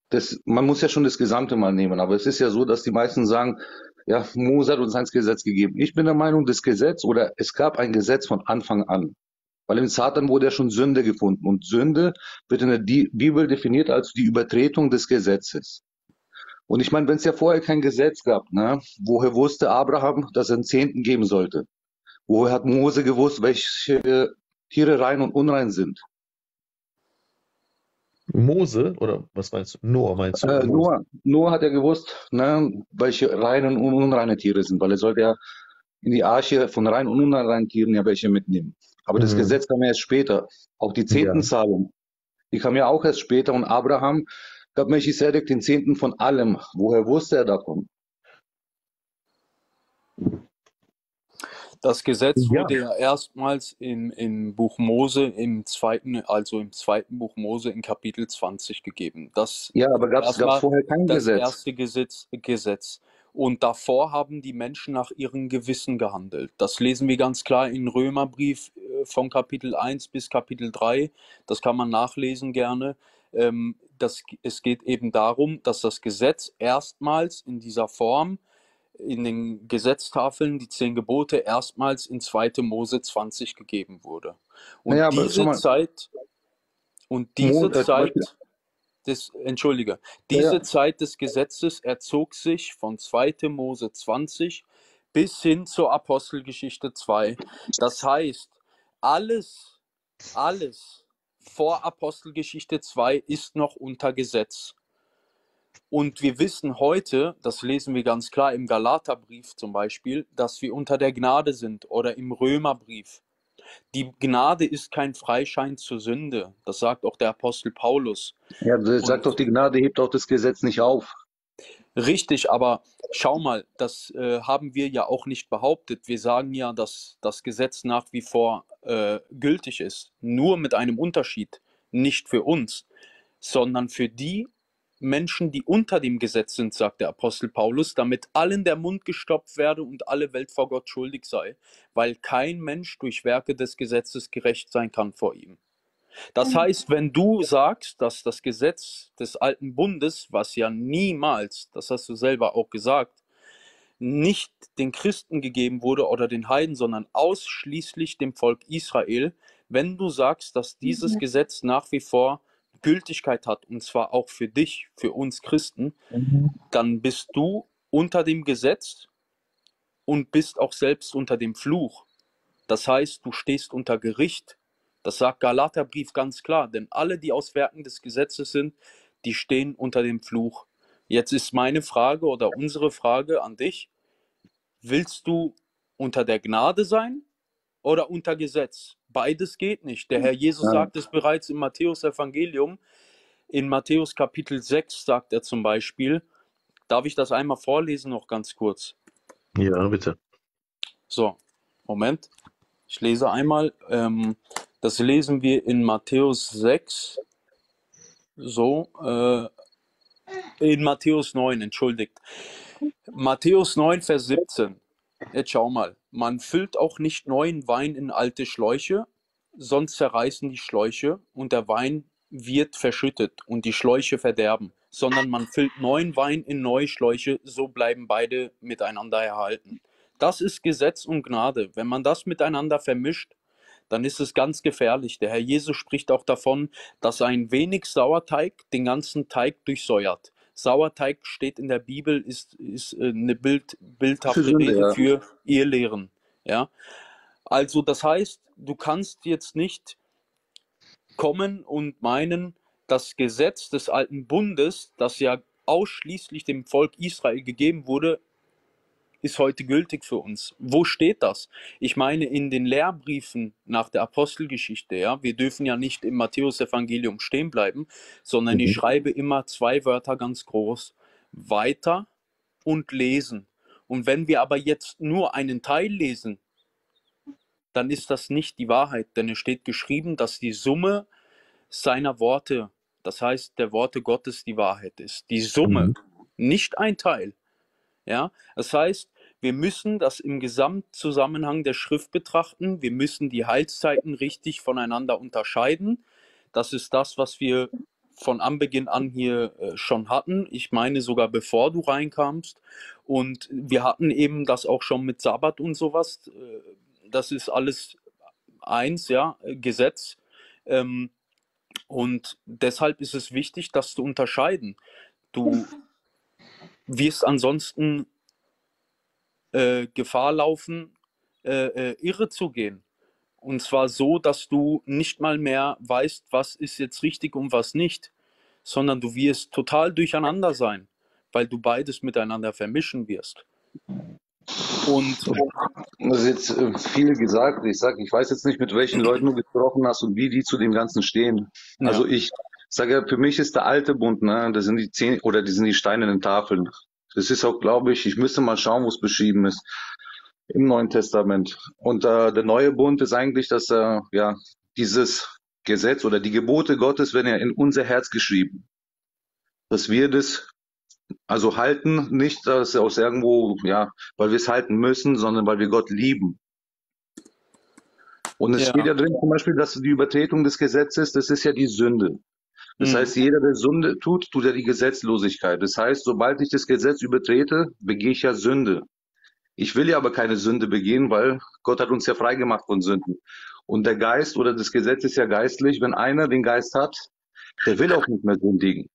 das, man muss ja schon das Gesamte mal nehmen. Aber es ist ja so, dass die meisten sagen, ja, Mose hat uns ein Gesetz gegeben. Ich bin der Meinung, das Gesetz oder es gab ein Gesetz von Anfang an. Weil im Satan wurde ja schon Sünde gefunden. Und Sünde wird in der Bibel definiert als die Übertretung des Gesetzes. Und ich meine, wenn es ja vorher kein Gesetz gab, ne, woher wusste Abraham, dass er einen Zehnten geben sollte? Woher hat Mose gewusst, welche Tiere rein und unrein sind? Mose, oder was meinst du? Noah meinst du? Äh. Noah, Noah hat ja gewusst, ne, welche reinen und unreine Tiere sind, weil er sollte ja in die Arche von rein und unreinen Tieren ja welche mitnehmen. Aber das Mhm. Gesetz kam ja erst später. Auch die Ja. Zehntenzahlung, die kam ja auch erst später. Und Abraham gab Melchisedek den Zehnten von allem. Woher wusste er davon? Das Gesetz Ja. wurde ja erstmals im, im Buch Mose, im zweiten, also im zweiten Buch Mose in Kapitel 20 gegeben. Das Ja, aber gab es vorher kein das Gesetz? erste Gesetz, Gesetz. Und davor haben die Menschen nach ihrem Gewissen gehandelt. Das lesen wir ganz klar in Römerbrief äh, von Kapitel 1 bis Kapitel 3. Das kann man nachlesen gerne. Ähm, das, es geht eben darum, dass das Gesetz erstmals in dieser Form in den Gesetztafeln, die zehn Gebote, erstmals in 2. Mose 20 gegeben wurde. Und Naja, diese Zeit, und diese Beispiel, Zeit des, entschuldige, diese ja. Zeit des Gesetzes erzog sich von 2. Mose 20 bis hin zur Apostelgeschichte 2. Das heißt, alles, alles vor Apostelgeschichte 2 ist noch unter Gesetz. Und wir wissen heute, das lesen wir ganz klar im Galaterbrief zum Beispiel, dass wir unter der Gnade sind oder im Römerbrief. Die Gnade ist kein Freischein zur Sünde. Das sagt auch der Apostel Paulus. Ja, das sagt doch, die Gnade hebt auch das Gesetz nicht auf. richtig, aber schau mal, das äh, haben wir ja auch nicht behauptet. Wir sagen ja, dass das Gesetz nach wie vor äh, gültig ist. Nur mit einem Unterschied. Nicht für uns, sondern für die Menschen, die unter dem Gesetz sind, sagt der Apostel Paulus, damit allen der Mund gestopft werde und alle Welt vor Gott schuldig sei, weil kein Mensch durch Werke des Gesetzes gerecht sein kann vor ihm. Das heißt, wenn du sagst, dass das Gesetz des alten Bundes, was ja niemals, das hast du selber auch gesagt, nicht den Christen gegeben wurde oder den Heiden, sondern ausschließlich dem Volk Israel, wenn du sagst, dass dieses Gesetz nach wie vor Gültigkeit hat, und zwar auch für dich, für uns Christen, Mhm. dann bist du unter dem Gesetz und bist auch selbst unter dem Fluch. Das heißt, du stehst unter Gericht. Das sagt Galaterbrief ganz klar, denn alle, die aus Werken des Gesetzes sind, die stehen unter dem Fluch. Jetzt ist meine Frage oder unsere Frage an dich, willst du unter der Gnade sein oder unter Gesetz? Beides geht nicht. Der Herr Jesus Ja. sagt es bereits im Matthäus-Evangelium. In Matthäus Kapitel 6 sagt er zum Beispiel, darf ich das einmal vorlesen noch ganz kurz? Ja, bitte. So, Moment. Ich lese einmal. Ähm, das lesen wir in Matthäus 6. So, äh, in Matthäus 9, entschuldigt. Matthäus 9, Vers 17. Jetzt schau mal. Man füllt auch nicht neuen Wein in alte Schläuche, sonst zerreißen die Schläuche und der Wein wird verschüttet und die Schläuche verderben, sondern man füllt neuen Wein in neue Schläuche, so bleiben beide miteinander erhalten. Das ist Gesetz und Gnade. Wenn man das miteinander vermischt, dann ist es ganz gefährlich. Der Herr Jesus spricht auch davon, dass ein wenig Sauerteig den ganzen Teig durchsäuert. Sauerteig steht in der Bibel, ist, ist äh, eine Bild, bildhafte Für Rede ja. für Irrlehren. Ja? Also das heißt, du kannst jetzt nicht kommen und meinen, das Gesetz des alten Bundes, das ja ausschließlich dem Volk Israel gegeben wurde, ist heute gültig für uns. Wo steht das? Ich meine, in den Lehrbriefen nach der Apostelgeschichte, ja, wir dürfen ja nicht im Matthäusevangelium stehen bleiben, sondern ich Mhm. schreibe immer zwei Wörter ganz groß. Weiter und lesen. Und wenn wir aber jetzt nur einen Teil lesen, dann ist das nicht die Wahrheit, denn es steht geschrieben, dass die Summe seiner Worte, das heißt der Worte Gottes, die Wahrheit ist. Die Summe, Mhm. nicht ein Teil. Ja, das heißt, wir müssen das im Gesamtzusammenhang der Schrift betrachten. Wir müssen die Heilszeiten richtig voneinander unterscheiden. Das ist das, was wir von Anbeginn an hier äh, schon hatten. Ich meine sogar bevor du reinkamst. Und wir hatten eben das auch schon mit Sabbat und sowas. Äh, Das ist alles eins, ja, äh, Gesetz. Ähm, und deshalb ist es wichtig, das zu unterscheiden. Du *laughs* wirst ansonsten äh, Gefahr laufen, äh, äh, irre zu gehen. Und zwar so, dass du nicht mal mehr weißt, was ist jetzt richtig und was nicht, sondern du wirst total durcheinander sein, weil du beides miteinander vermischen wirst. Und Das ist jetzt äh, viel gesagt. Ich sag, ich weiß jetzt nicht, mit welchen Leuten du gesprochen hast und wie die zu dem Ganzen stehen. Also ja, ich sage, ja, für mich ist der alte Bund, ne, das sind die zehn oder die sind die steinernen Tafeln. Das ist auch, glaube ich, ich müsste mal schauen, wo es beschrieben ist im Neuen Testament. Und äh, der neue Bund ist eigentlich, dass äh, ja dieses Gesetz oder die Gebote Gottes werden ja in unser Herz geschrieben, dass wir das also halten, nicht dass aus irgendwo, ja, weil wir es halten müssen, sondern weil wir Gott lieben. Und es ja, steht ja drin zum Beispiel, dass die Übertretung des Gesetzes, das ist ja die Sünde. Das mhm. heißt, jeder, der Sünde tut, tut ja die Gesetzlosigkeit. Das heißt, sobald ich das Gesetz übertrete, begehe ich ja Sünde. Ich will ja aber keine Sünde begehen, weil Gott hat uns ja freigemacht von Sünden. Und der Geist oder das Gesetz ist ja geistlich. Wenn einer den Geist hat, der will auch nicht mehr sündigen.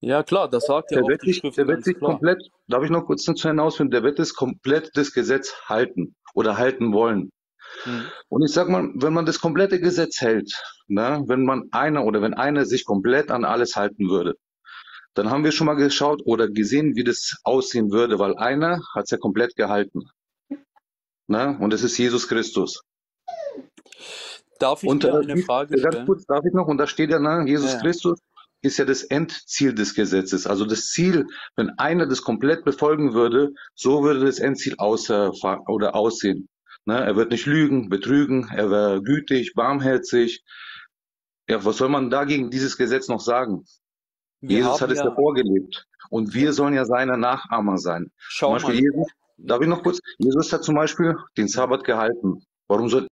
ja klar, das sagt ja Der auch wird die Schrift der wird sich klar. komplett, darf ich noch kurz dazu hinausführen, der wird es komplett das Gesetz halten oder halten wollen. Mhm. Und ich sag mal, wenn man das komplette Gesetz hält, ne, wenn man einer oder wenn einer sich komplett an alles halten würde, dann haben wir schon mal geschaut oder gesehen, wie das aussehen würde, weil einer hat es ja komplett gehalten. Ne? Und es ist Jesus Christus. Darf ich Und dir äh, eine Frage ganz stellen? kurz darf ich noch, und da steht ja, ne, Jesus ja. Christus ist ja das Endziel des Gesetzes. Also das Ziel, wenn einer das komplett befolgen würde, so würde das Endziel außer, oder aussehen. Ne? Er wird nicht lügen, betrügen, er wäre gütig, barmherzig. Ja, was soll man dagegen dieses Gesetz noch sagen? Wir Jesus hat es ja ja, vorgelebt. Und wir sollen ja seine Nachahmer sein. Schau mal, Jesus, darf ich noch kurz? Jesus hat zum Beispiel den Sabbat gehalten. Warum soll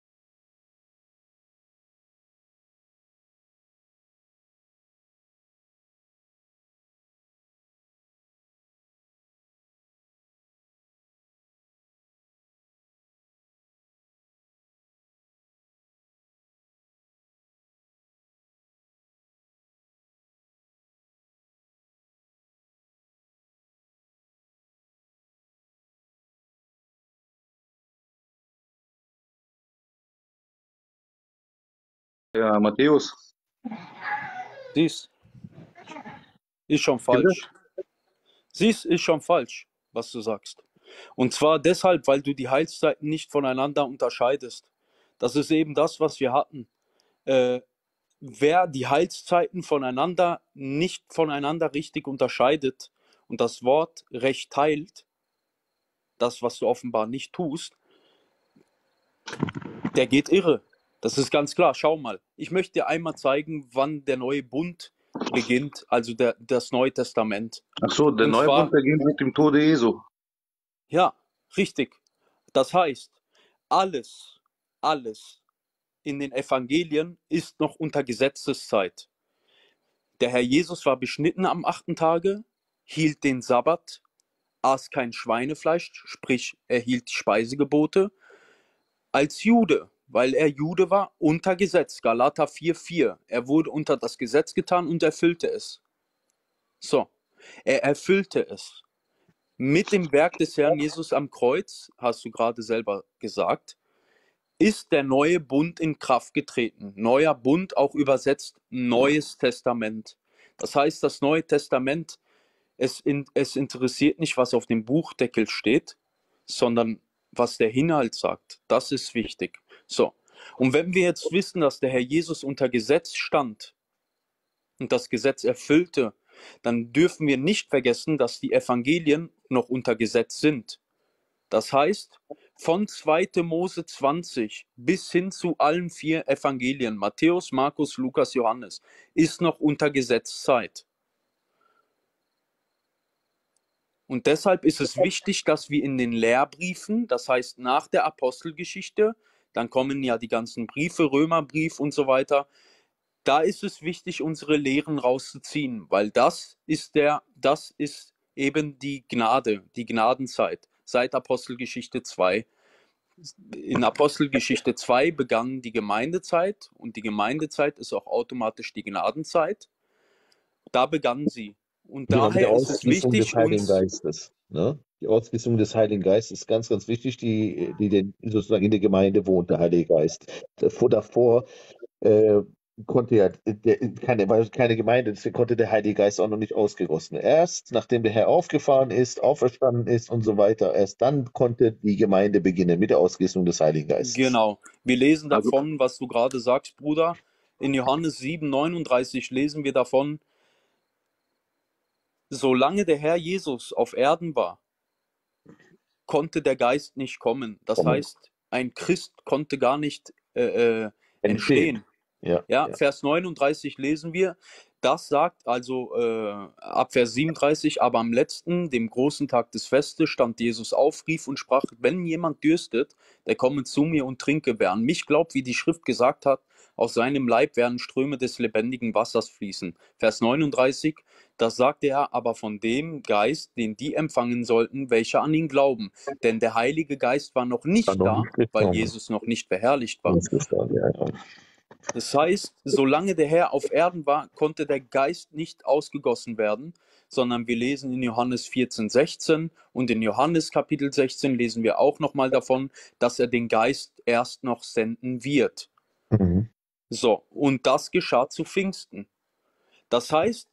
ja, Matthäus? siehst, ist schon falsch. Siehst, ist schon falsch, was du sagst. Und zwar deshalb, weil du die Heilszeiten nicht voneinander unterscheidest. Das ist eben das, was wir hatten. Äh, wer die Heilszeiten voneinander nicht voneinander richtig unterscheidet und das Wort recht teilt, das, was du offenbar nicht tust, der geht irre. Das ist ganz klar. Schau mal. Ich möchte dir einmal zeigen, wann der neue Bund beginnt, also der, das Neue Testament. Ach so, der Und neue zwar- Bund beginnt mit dem Tode Jesu. Ja, richtig. Das heißt, alles, alles in den Evangelien ist noch unter Gesetzeszeit. Der Herr Jesus war beschnitten am achten Tage, hielt den Sabbat, aß kein Schweinefleisch, sprich er hielt die Speisegebote, als Jude, weil er Jude war, unter Gesetz, Galater 4,4. Er wurde unter das Gesetz getan und erfüllte es. So, er erfüllte es. Mit dem Werk des Herrn Jesus am Kreuz, hast du gerade selber gesagt, ist der neue Bund in Kraft getreten. Neuer Bund, auch übersetzt Neues Testament. Das heißt, das Neue Testament, es, in, es interessiert nicht, was auf dem Buchdeckel steht, sondern was der Inhalt sagt. Das ist wichtig. So. Und wenn wir jetzt wissen, dass der Herr Jesus unter Gesetz stand und das Gesetz erfüllte, dann dürfen wir nicht vergessen, dass die Evangelien noch unter Gesetz sind. Das heißt, von 2. Mose 20 bis hin zu allen vier Evangelien, Matthäus, Markus, Lukas, Johannes, ist noch unter Gesetzzeit. Und deshalb ist es wichtig, dass wir in den Lehrbriefen, das heißt nach der Apostelgeschichte, dann kommen ja die ganzen Briefe, Römerbrief und so weiter, da ist es wichtig, unsere Lehren rauszuziehen, weil das ist der, das ist eben die Gnade, die Gnadenzeit seit Apostelgeschichte 2. In Apostelgeschichte 2 begann die Gemeindezeit und die Gemeindezeit ist auch automatisch die Gnadenzeit. Da begann sie. Und Genau, mit der daher ist es Ausgießung wichtig, des Heiligen Geistes. Ne? Die Ausgießung des Heiligen Geistes ist ganz, ganz wichtig, die, die den, sozusagen in der Gemeinde wohnt, der Heilige Geist. Davor, davor äh, konnte ja der, keine, war keine Gemeinde, deswegen konnte der Heilige Geist auch noch nicht ausgegossen. Erst nachdem der Herr aufgefahren ist, auferstanden ist und so weiter, erst dann konnte die Gemeinde beginnen mit der Ausgießung des Heiligen Geistes. Genau. Wir lesen Also- davon, was du gerade sagst, Bruder. In Johannes 7, 39 lesen wir davon, solange der Herr Jesus auf Erden war, konnte der Geist nicht kommen. Das Kommen. heißt, ein Christ konnte gar nicht äh, äh, entstehen. Ja, Ja, ja. Vers 39 lesen wir. Das sagt also äh, ab Vers 37, aber am letzten, dem großen Tag des Festes, stand Jesus auf, rief und sprach, wenn jemand dürstet, der komme zu mir und trinke. Wer an mich glaubt, wie die Schrift gesagt hat, aus seinem Leib werden Ströme des lebendigen Wassers fließen. Vers 39, das sagte er aber von dem Geist, den die empfangen sollten, welche an ihn glauben. Denn der Heilige Geist war noch nicht War noch da, nicht weil. Jesus noch nicht verherrlicht war. Das heißt, solange der Herr auf Erden war, konnte der Geist nicht ausgegossen werden, sondern wir lesen in Johannes 14, 16 und in Johannes Kapitel 16 lesen wir auch nochmal davon, dass er den Geist erst noch senden wird. Mhm. So, und das geschah zu Pfingsten. Das heißt,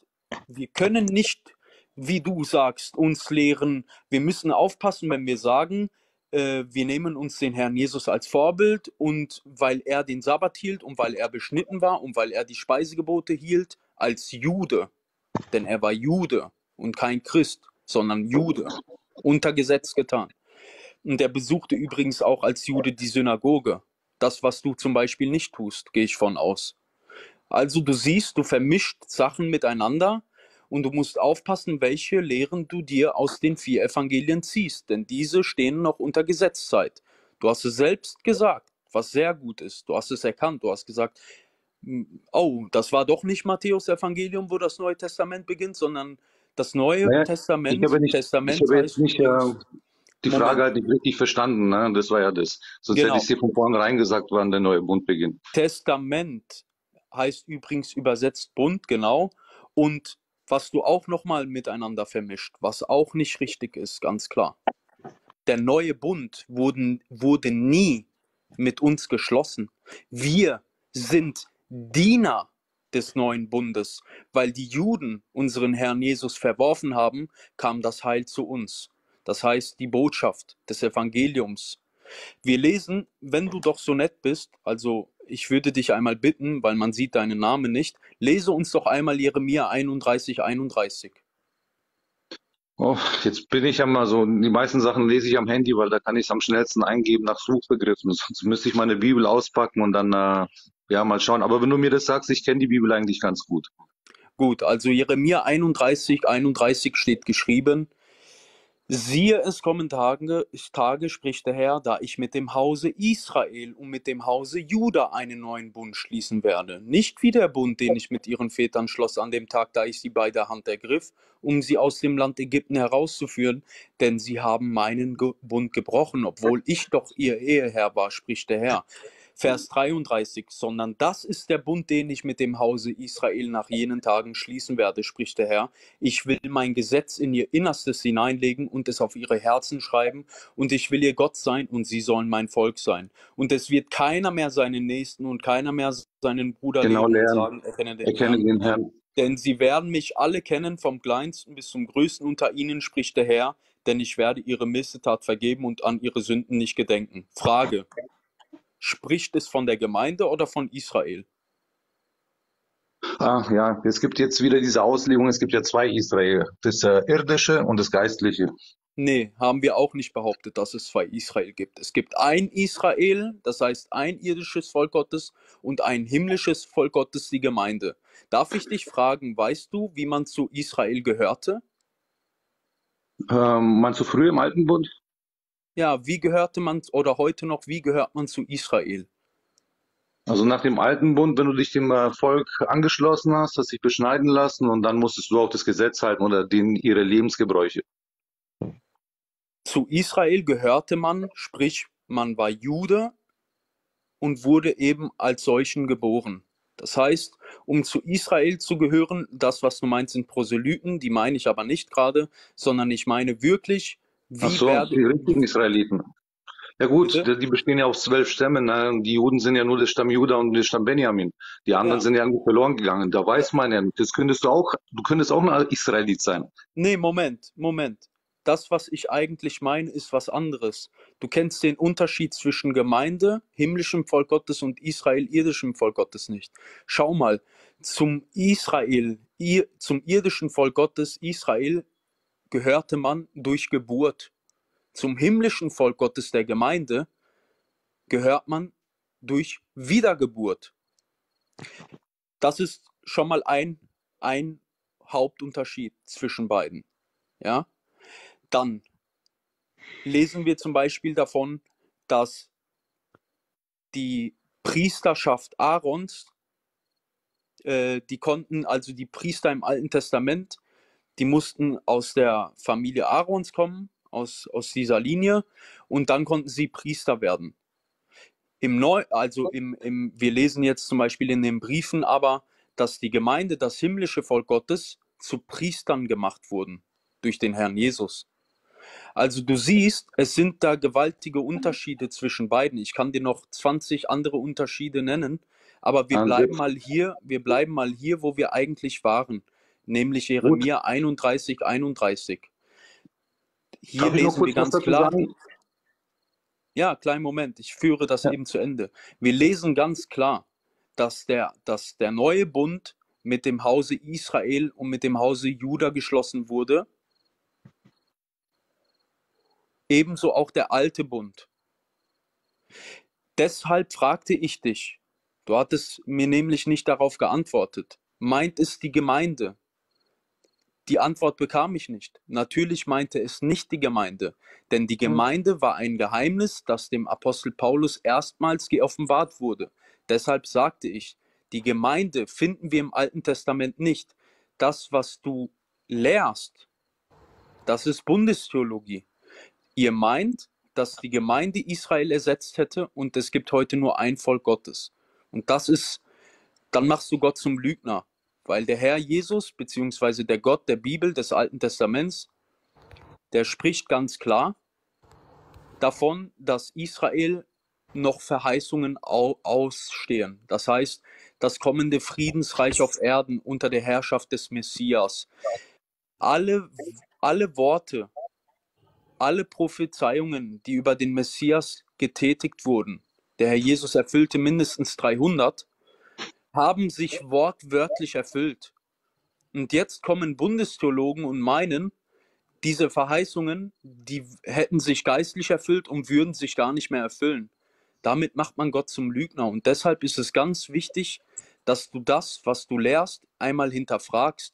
wir können nicht, wie du sagst, uns lehren, wir müssen aufpassen, wenn wir sagen, wir nehmen uns den Herrn Jesus als Vorbild und weil er den Sabbat hielt und weil er beschnitten war und weil er die Speisegebote hielt, als Jude, denn er war Jude und kein Christ, sondern Jude, unter Gesetz getan. Und er besuchte übrigens auch als Jude die Synagoge. Das, was du zum Beispiel nicht tust, gehe ich von aus. Also du siehst, du vermischt Sachen miteinander und du musst aufpassen, welche Lehren du dir aus den vier Evangelien ziehst, denn diese stehen noch unter Gesetzzeit. Du hast es selbst gesagt, was sehr gut ist. Du hast es erkannt. Du hast gesagt, "M, oh, das war doch nicht Matthäus Evangelium, wo das Neue Testament beginnt, sondern das Neue Naja, Testament, Ich habe nicht, Testament ich habe jetzt nicht äh, die. Frage halt nicht richtig verstanden. Ne? Das war ja das. Sonst Genau. hätte ich dir von vornherein gesagt, wann der neue Bund beginnt. Testament heißt übrigens übersetzt Bund, genau. Und was du auch nochmal miteinander vermischt, was auch nicht richtig ist, ganz klar. Der neue Bund wurden, wurde nie mit uns geschlossen. Wir sind Diener des neuen Bundes. Weil die Juden unseren Herrn Jesus verworfen haben, kam das Heil zu uns. Das heißt, die Botschaft des Evangeliums. Wir lesen, wenn du doch so nett bist, also ich würde dich einmal bitten, weil man sieht deinen Namen nicht, lese uns doch einmal Jeremia 31, 31. Oh, jetzt bin ich ja mal so, die meisten Sachen lese ich am Handy, weil da kann ich es am schnellsten eingeben nach Suchbegriffen. *laughs* Sonst müsste ich meine Bibel auspacken und dann äh, ja mal schauen. Aber wenn du mir das sagst, ich kenne die Bibel eigentlich ganz gut. Gut, also Jeremia 31, 31 steht geschrieben, Siehe, es kommen Tage, Tage, spricht der Herr, da ich mit dem Hause Israel und mit dem Hause Juda einen neuen Bund schließen werde. Nicht wie der Bund, den ich mit ihren Vätern schloss an dem Tag, da ich sie bei der Hand ergriff, um sie aus dem Land Ägypten herauszuführen, denn sie haben meinen Bund gebrochen, obwohl ich doch ihr Eheherr war, spricht der Herr. Vers 33, sondern das ist der Bund, den ich mit dem Hause Israel nach jenen Tagen schließen werde, spricht der Herr. Ich will mein Gesetz in ihr Innerstes hineinlegen und es auf ihre Herzen schreiben, und ich will ihr Gott sein, und sie sollen mein Volk sein. Und es wird keiner mehr seinen Nächsten und keiner mehr seinen Bruder genau lehren und sagen, erkenne den Erkenne Herrn. den Herrn. Denn sie werden mich alle kennen, vom kleinsten bis zum größten unter ihnen, spricht der Herr, denn ich werde ihre Missetat vergeben und an ihre Sünden nicht gedenken. Frage. Spricht es von der Gemeinde oder von Israel? Ah, ja, es gibt jetzt wieder diese Auslegung, es gibt ja zwei Israel, das äh, irdische und das geistliche. Nee, haben wir auch nicht behauptet, dass es zwei Israel gibt. Es gibt ein Israel, das heißt ein irdisches Volk Gottes und ein himmlisches Volk Gottes, die Gemeinde. Darf ich dich fragen, weißt du, wie man zu Israel gehörte? Ähm, meinst du früher im Alten Bund? Ja, wie gehörte man oder heute noch, wie gehört man zu Israel? Also nach dem Alten Bund, wenn du dich dem äh, Volk angeschlossen hast, hast dich beschneiden lassen und dann musstest du auch das Gesetz halten oder den, ihre Lebensgebräuche. Zu Israel gehörte man, sprich, man war Jude und wurde eben als solchen geboren. Das heißt, um zu Israel zu gehören, das, was du meinst, sind Proselyten, die meine ich aber nicht gerade, sondern ich meine wirklich, Ach wie so, werde die richtigen Israeliten. Ja gut, Bitte? die bestehen ja aus zwölf Stämmen. Ne? Die Juden sind ja nur der Stamm Juda und der Stamm Benjamin. Die anderen Ja. sind ja irgendwie verloren gegangen. Da weiß man ja nicht. Das könntest du auch, du könntest auch ein Israelit sein. Nee, Moment, Moment. Das, was ich eigentlich meine, ist was anderes. Du kennst den Unterschied zwischen Gemeinde, himmlischem Volk Gottes und Israel, irdischem Volk Gottes nicht. Schau mal, zum Israel, zum irdischen Volk Gottes, Israel, gehörte man durch Geburt. Zum himmlischen Volk Gottes der Gemeinde gehört man durch Wiedergeburt. Das ist schon mal ein, ein Hauptunterschied zwischen beiden. Ja? Dann lesen wir zum Beispiel davon, dass die Priesterschaft Aarons, äh, die konnten, also die Priester im Alten Testament, die mussten aus der Familie Aarons kommen, aus, aus dieser Linie, und dann konnten sie Priester werden. Im Neu, also im, im, wir lesen jetzt zum Beispiel in den Briefen aber, dass die Gemeinde, das himmlische Volk Gottes, zu Priestern gemacht wurden durch den Herrn Jesus. Also du siehst, es sind da gewaltige Unterschiede zwischen beiden. Ich kann dir noch 20 andere Unterschiede nennen, aber wir bleiben mal hier, wir bleiben mal hier, wo wir eigentlich waren, nämlich Jeremia 31, 31. Hier Darf lesen wir ganz klar, sagen? ja, kleinen Moment, ich führe das Ja. eben zu Ende. Wir lesen ganz klar, dass der, dass der neue Bund mit dem Hause Israel und mit dem Hause Juda geschlossen wurde. Ebenso auch der alte Bund. Deshalb fragte ich dich, du hattest mir nämlich nicht darauf geantwortet, meint es die Gemeinde? Die Antwort bekam ich nicht. Natürlich meinte es nicht die Gemeinde, denn die Gemeinde war ein Geheimnis, das dem Apostel Paulus erstmals geoffenbart wurde. Deshalb sagte ich, die Gemeinde finden wir im Alten Testament nicht. Das, was du lehrst, das ist Bundestheologie. Ihr meint, dass die Gemeinde Israel ersetzt hätte und es gibt heute nur ein Volk Gottes. Und das ist, dann machst du Gott zum Lügner, weil der Herr Jesus, beziehungsweise der Gott der Bibel, des Alten Testaments, der spricht ganz klar davon, dass Israel noch Verheißungen au ausstehen. Das heißt, das kommende Friedensreich auf Erden unter der Herrschaft des Messias. Alle, alle Worte, alle Prophezeiungen, die über den Messias getätigt wurden, der Herr Jesus erfüllte mindestens 300, haben sich wortwörtlich erfüllt. Und jetzt kommen Bundestheologen und meinen, diese Verheißungen, die hätten sich geistlich erfüllt und würden sich gar nicht mehr erfüllen. Damit macht man Gott zum Lügner. Und deshalb ist es ganz wichtig, dass du das, was du lehrst, einmal hinterfragst,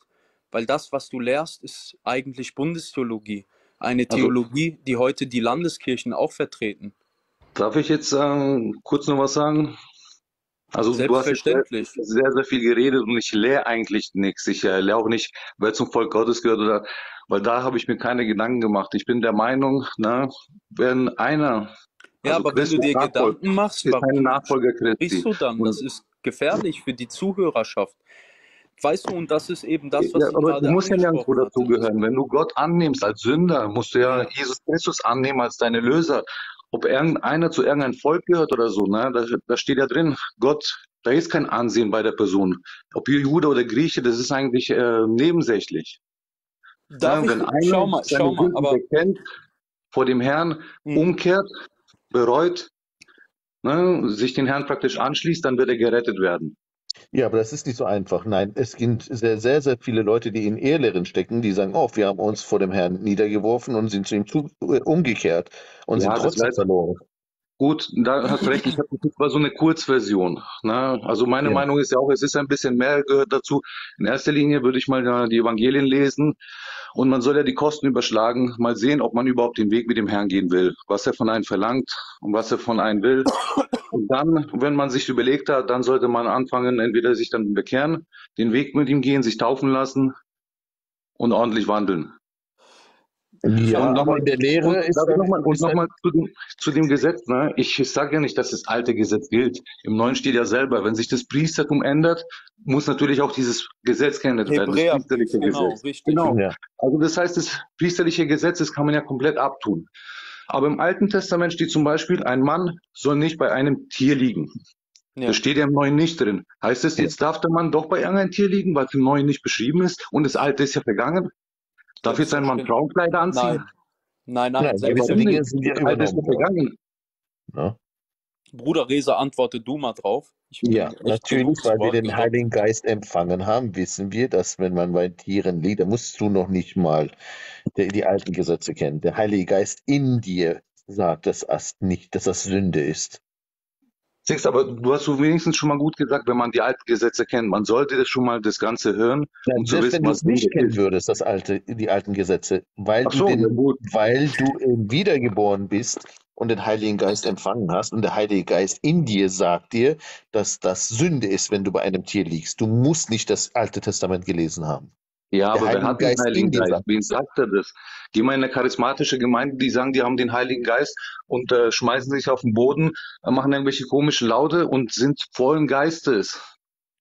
weil das, was du lehrst, ist eigentlich Bundestheologie. Eine Also- Theologie, die heute die Landeskirchen auch vertreten. Darf ich jetzt ähm, kurz noch was sagen? Also du hast sehr, Selbstverständlich. sehr, viel geredet und ich lehre eigentlich nichts. Ich äh, lehre auch nicht, wer zum Volk Gottes gehört oder, weil da habe ich mir keine Gedanken gemacht. Ich bin der Meinung, ne, wenn einer, Ja, also aber wenn du Christus dir nachfolgt, Gedanken machst, warum Nachfolger Christi. du dann? Das ist gefährlich für die Zuhörerschaft. Weißt du, und das ist eben das, was Ja, ich aber du musst ja nirgendwo dazugehören. Wenn du Gott annimmst als Sünder, musst du ja Ja. Jesus Christus annehmen als deine Löser. Ob irgendeiner zu irgendeinem Volk gehört oder so, ne, da, da steht ja drin, Gott, da ist kein Ansehen bei der Person. Ob Jude oder Grieche, das ist eigentlich äh, nebensächlich. Darf Ne, ich, wenn einer schau mal, schau mal, aber bekennt, vor dem Herrn hm, umkehrt, bereut, ne, sich den Herrn praktisch anschließt, dann wird er gerettet werden. Ja, aber das ist nicht so einfach. Nein, es gibt sehr, sehr, sehr viele Leute, die in Irrlehren stecken, die sagen, oh, wir haben uns vor dem Herrn niedergeworfen und sind zu ihm zu, äh, umgekehrt und sind Ja, das trotzdem verloren. Gut, da hast du recht. Ich habe war so eine Kurzversion. Ne? Also meine Ja. Meinung ist ja auch, es ist ein bisschen mehr gehört dazu. In erster Linie würde ich mal die Evangelien lesen und man soll ja die Kosten überschlagen, mal sehen, ob man überhaupt den Weg mit dem Herrn gehen will, was er von einem verlangt und was er von einem will. Und dann, wenn man sich überlegt hat, dann sollte man anfangen, entweder sich dann bekehren, den Weg mit ihm gehen, sich taufen lassen und ordentlich wandeln. Ja, Und nochmal, in der Lehre ist dann, noch mal, nochmal zu dem, zu dem Gesetz, ne? Ich, sage ja nicht, dass das alte Gesetz gilt. Im Neuen steht ja selber, wenn sich das Priestertum ändert, muss natürlich auch dieses Gesetz geändert werden, das Hebräer, priesterliche genau, Gesetz. richtig. Genau. ja, Also das heißt, das priesterliche Gesetz, das kann man ja komplett abtun. Aber im Alten Testament steht zum Beispiel, ein Mann soll nicht bei einem Tier liegen. Ja. Das steht ja im Neuen nicht drin. Heißt das, Ja. jetzt darf der Mann doch bei irgendeinem Tier liegen, weil es im Neuen nicht beschrieben ist und das Alte ist ja vergangen? Darf jetzt ein Mann. Frauenkleider anziehen? Nein, nein, nein, Nein, gewisse. Dinge sind ja vergangen. Ne? Bruder Reza, antworte du mal drauf. Ja, natürlich, weil wir den. Heiligen Geist empfangen haben, wissen wir, dass wenn man bei Tieren liegt, dann musst du noch nicht mal die, die alten Gesetze kennen. Der Heilige Geist in dir sagt, dass das nicht, dass das Sünde ist. Siehst, aber du hast so wenigstens schon mal gut gesagt, wenn man die alten Gesetze kennt. Man sollte das schon mal das Ganze hören, Ja, um zu selbst wissen, wenn du was es nicht kennen würdest, das alte, die alten Gesetze, weil du so, ja den, weil du eben wiedergeboren bist und den Heiligen Geist empfangen hast und der Heilige Geist in dir sagt dir, dass das Sünde ist, wenn du bei einem Tier liegst. Du musst nicht das Alte Testament gelesen haben. Ja, Der aber wer Heilige hat den Geist in Heiligen Geist? Wen sagt er das? Geh mal in eine charismatische Gemeinde, die sagen, die haben den Heiligen Geist und äh, schmeißen sich auf den Boden, äh, machen irgendwelche komischen Laute und sind vollen Geistes.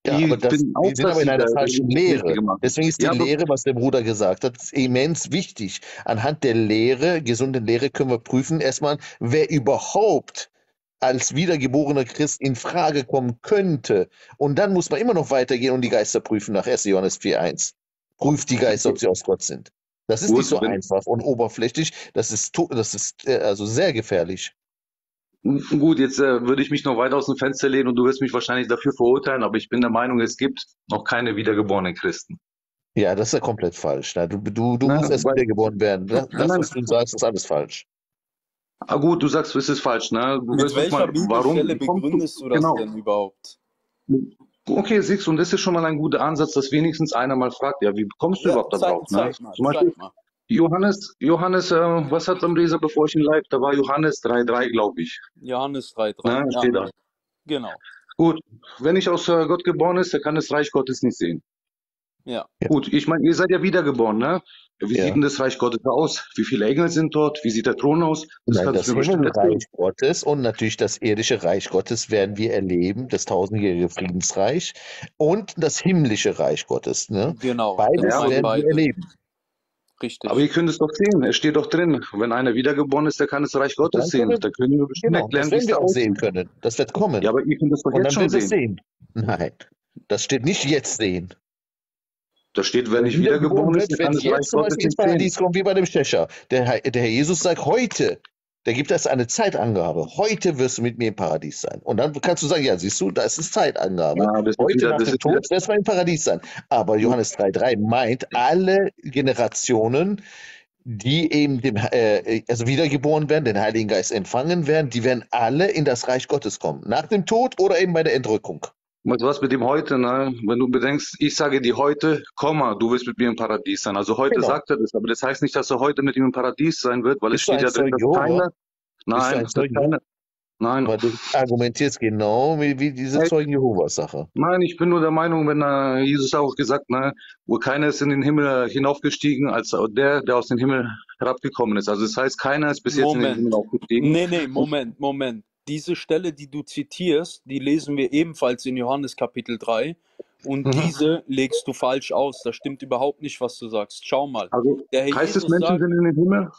Ja, Die aber das, finden auch, die sind aber in einer falschen Lehre. Deswegen ist die Ja, Lehre, was der Bruder gesagt hat, immens wichtig. Anhand der Lehre, gesunden Lehre, können wir prüfen erstmal, wer überhaupt als wiedergeborener Christ in Frage kommen könnte. Und dann muss man immer noch weitergehen und die Geister prüfen nach 1. Johannes 4,1. Prüft die Geister, ob sie aus Gott sind. Das ist nicht so einfach und oberflächlich. Das ist, das ist äh, also sehr gefährlich. gut, jetzt äh, würde ich mich noch weiter aus dem Fenster lehnen und du wirst mich wahrscheinlich dafür verurteilen, aber ich bin der Meinung, es gibt noch keine wiedergeborenen Christen. Ja, das ist ja komplett falsch. Na, du, du, du Na, musst erst wiedergeboren werden. Das, nein, das, was nein. du sagst, ist alles falsch. Ah, gut, du sagst, es ist falsch, ne? Du Mit wirst welcher mal, warum du? begründest du das Genau. denn überhaupt? Okay, siehst du, und das ist schon mal ein guter Ansatz, dass wenigstens einer mal fragt, ja, wie kommst du Ja, überhaupt da zeig, drauf, ne? mal, Zum Beispiel. Johannes, Johannes, äh, was hat am Leser, bevor ich ihn live, da war Johannes 3,3, glaube ich, Johannes 3,3. ne? Ja, Steht da. genau. Gut, wenn nicht aus äh, Gott geboren ist, der kann das Reich Gottes nicht sehen. Ja. Ja. Gut, ich meine, ihr seid ja wiedergeboren, ne? Wie Ja. sieht denn das Reich Gottes aus? Wie viele Engel sind dort? Wie sieht der Thron aus? Das Nein, kannst das. Himmelreich Gottes und natürlich das irdische Reich Gottes werden wir erleben, das tausendjährige Friedensreich und das himmlische Reich Gottes. Ne? Genau. Beides Das Ja, meinen werden wir beide. erleben. Richtig. aber ihr könnt es doch sehen, es steht doch drin, wenn einer wiedergeboren ist, der kann das Reich Gottes Dann sehen. können, Da können wir bestimmt genau, erklären, das wie werden wir auch sehen können. Das wird Ja, kommen. aber ihr könnt es doch Und jetzt dann schon werden wir es sehen. sehen. Nein, das steht nicht jetzt sehen. Da steht, wer Wer nicht wiedergeboren kann wird das Reich jetzt zum Beispiel ins. Paradies kommen, wie bei dem Schächer. Der, Herr- der Herr Jesus sagt heute, Der gibt das eine Zeitangabe. Heute wirst du mit mir im Paradies sein. Und dann kannst du sagen, ja, siehst du, das ist Zeitangabe. Ja, Heute wieder, nach dem Tod wirst du im Paradies sein. Aber Johannes 3,3 meint alle Generationen, die eben dem, äh, also wiedergeboren werden, den Heiligen Geist empfangen werden, die werden alle in das Reich Gottes kommen. Nach dem Tod oder eben bei der Entrückung. Du was mit dem heute, ne? Wenn du bedenkst, ich sage dir heute, Komma, du wirst mit mir im Paradies sein. Also heute Genau. sagt er das, aber das heißt nicht, dass er heute mit ihm im Paradies sein wird, weil es Bist du steht ja drin, dass keiner, nein, keiner, nein, Aber du argumentierst genau wie, wie diese Hey. Zeugen Jehovas Sache. nein, ich bin nur der Meinung, wenn äh, Jesus auch gesagt, ne, wo keiner ist in den Himmel hinaufgestiegen, als der, der aus dem Himmel herabgekommen ist. Also das heißt, keiner ist bis jetzt in den Moment. Himmel aufgestiegen. Nee, nee, Moment, Moment. Diese Stelle, die du zitierst, die lesen wir ebenfalls in Johannes Kapitel 3. Und Mhm. diese legst du falsch aus. Das stimmt überhaupt nicht, was du sagst. Schau mal. Also Der Herr heißt es, Jesus Menschen sagt, sind in den Himmel?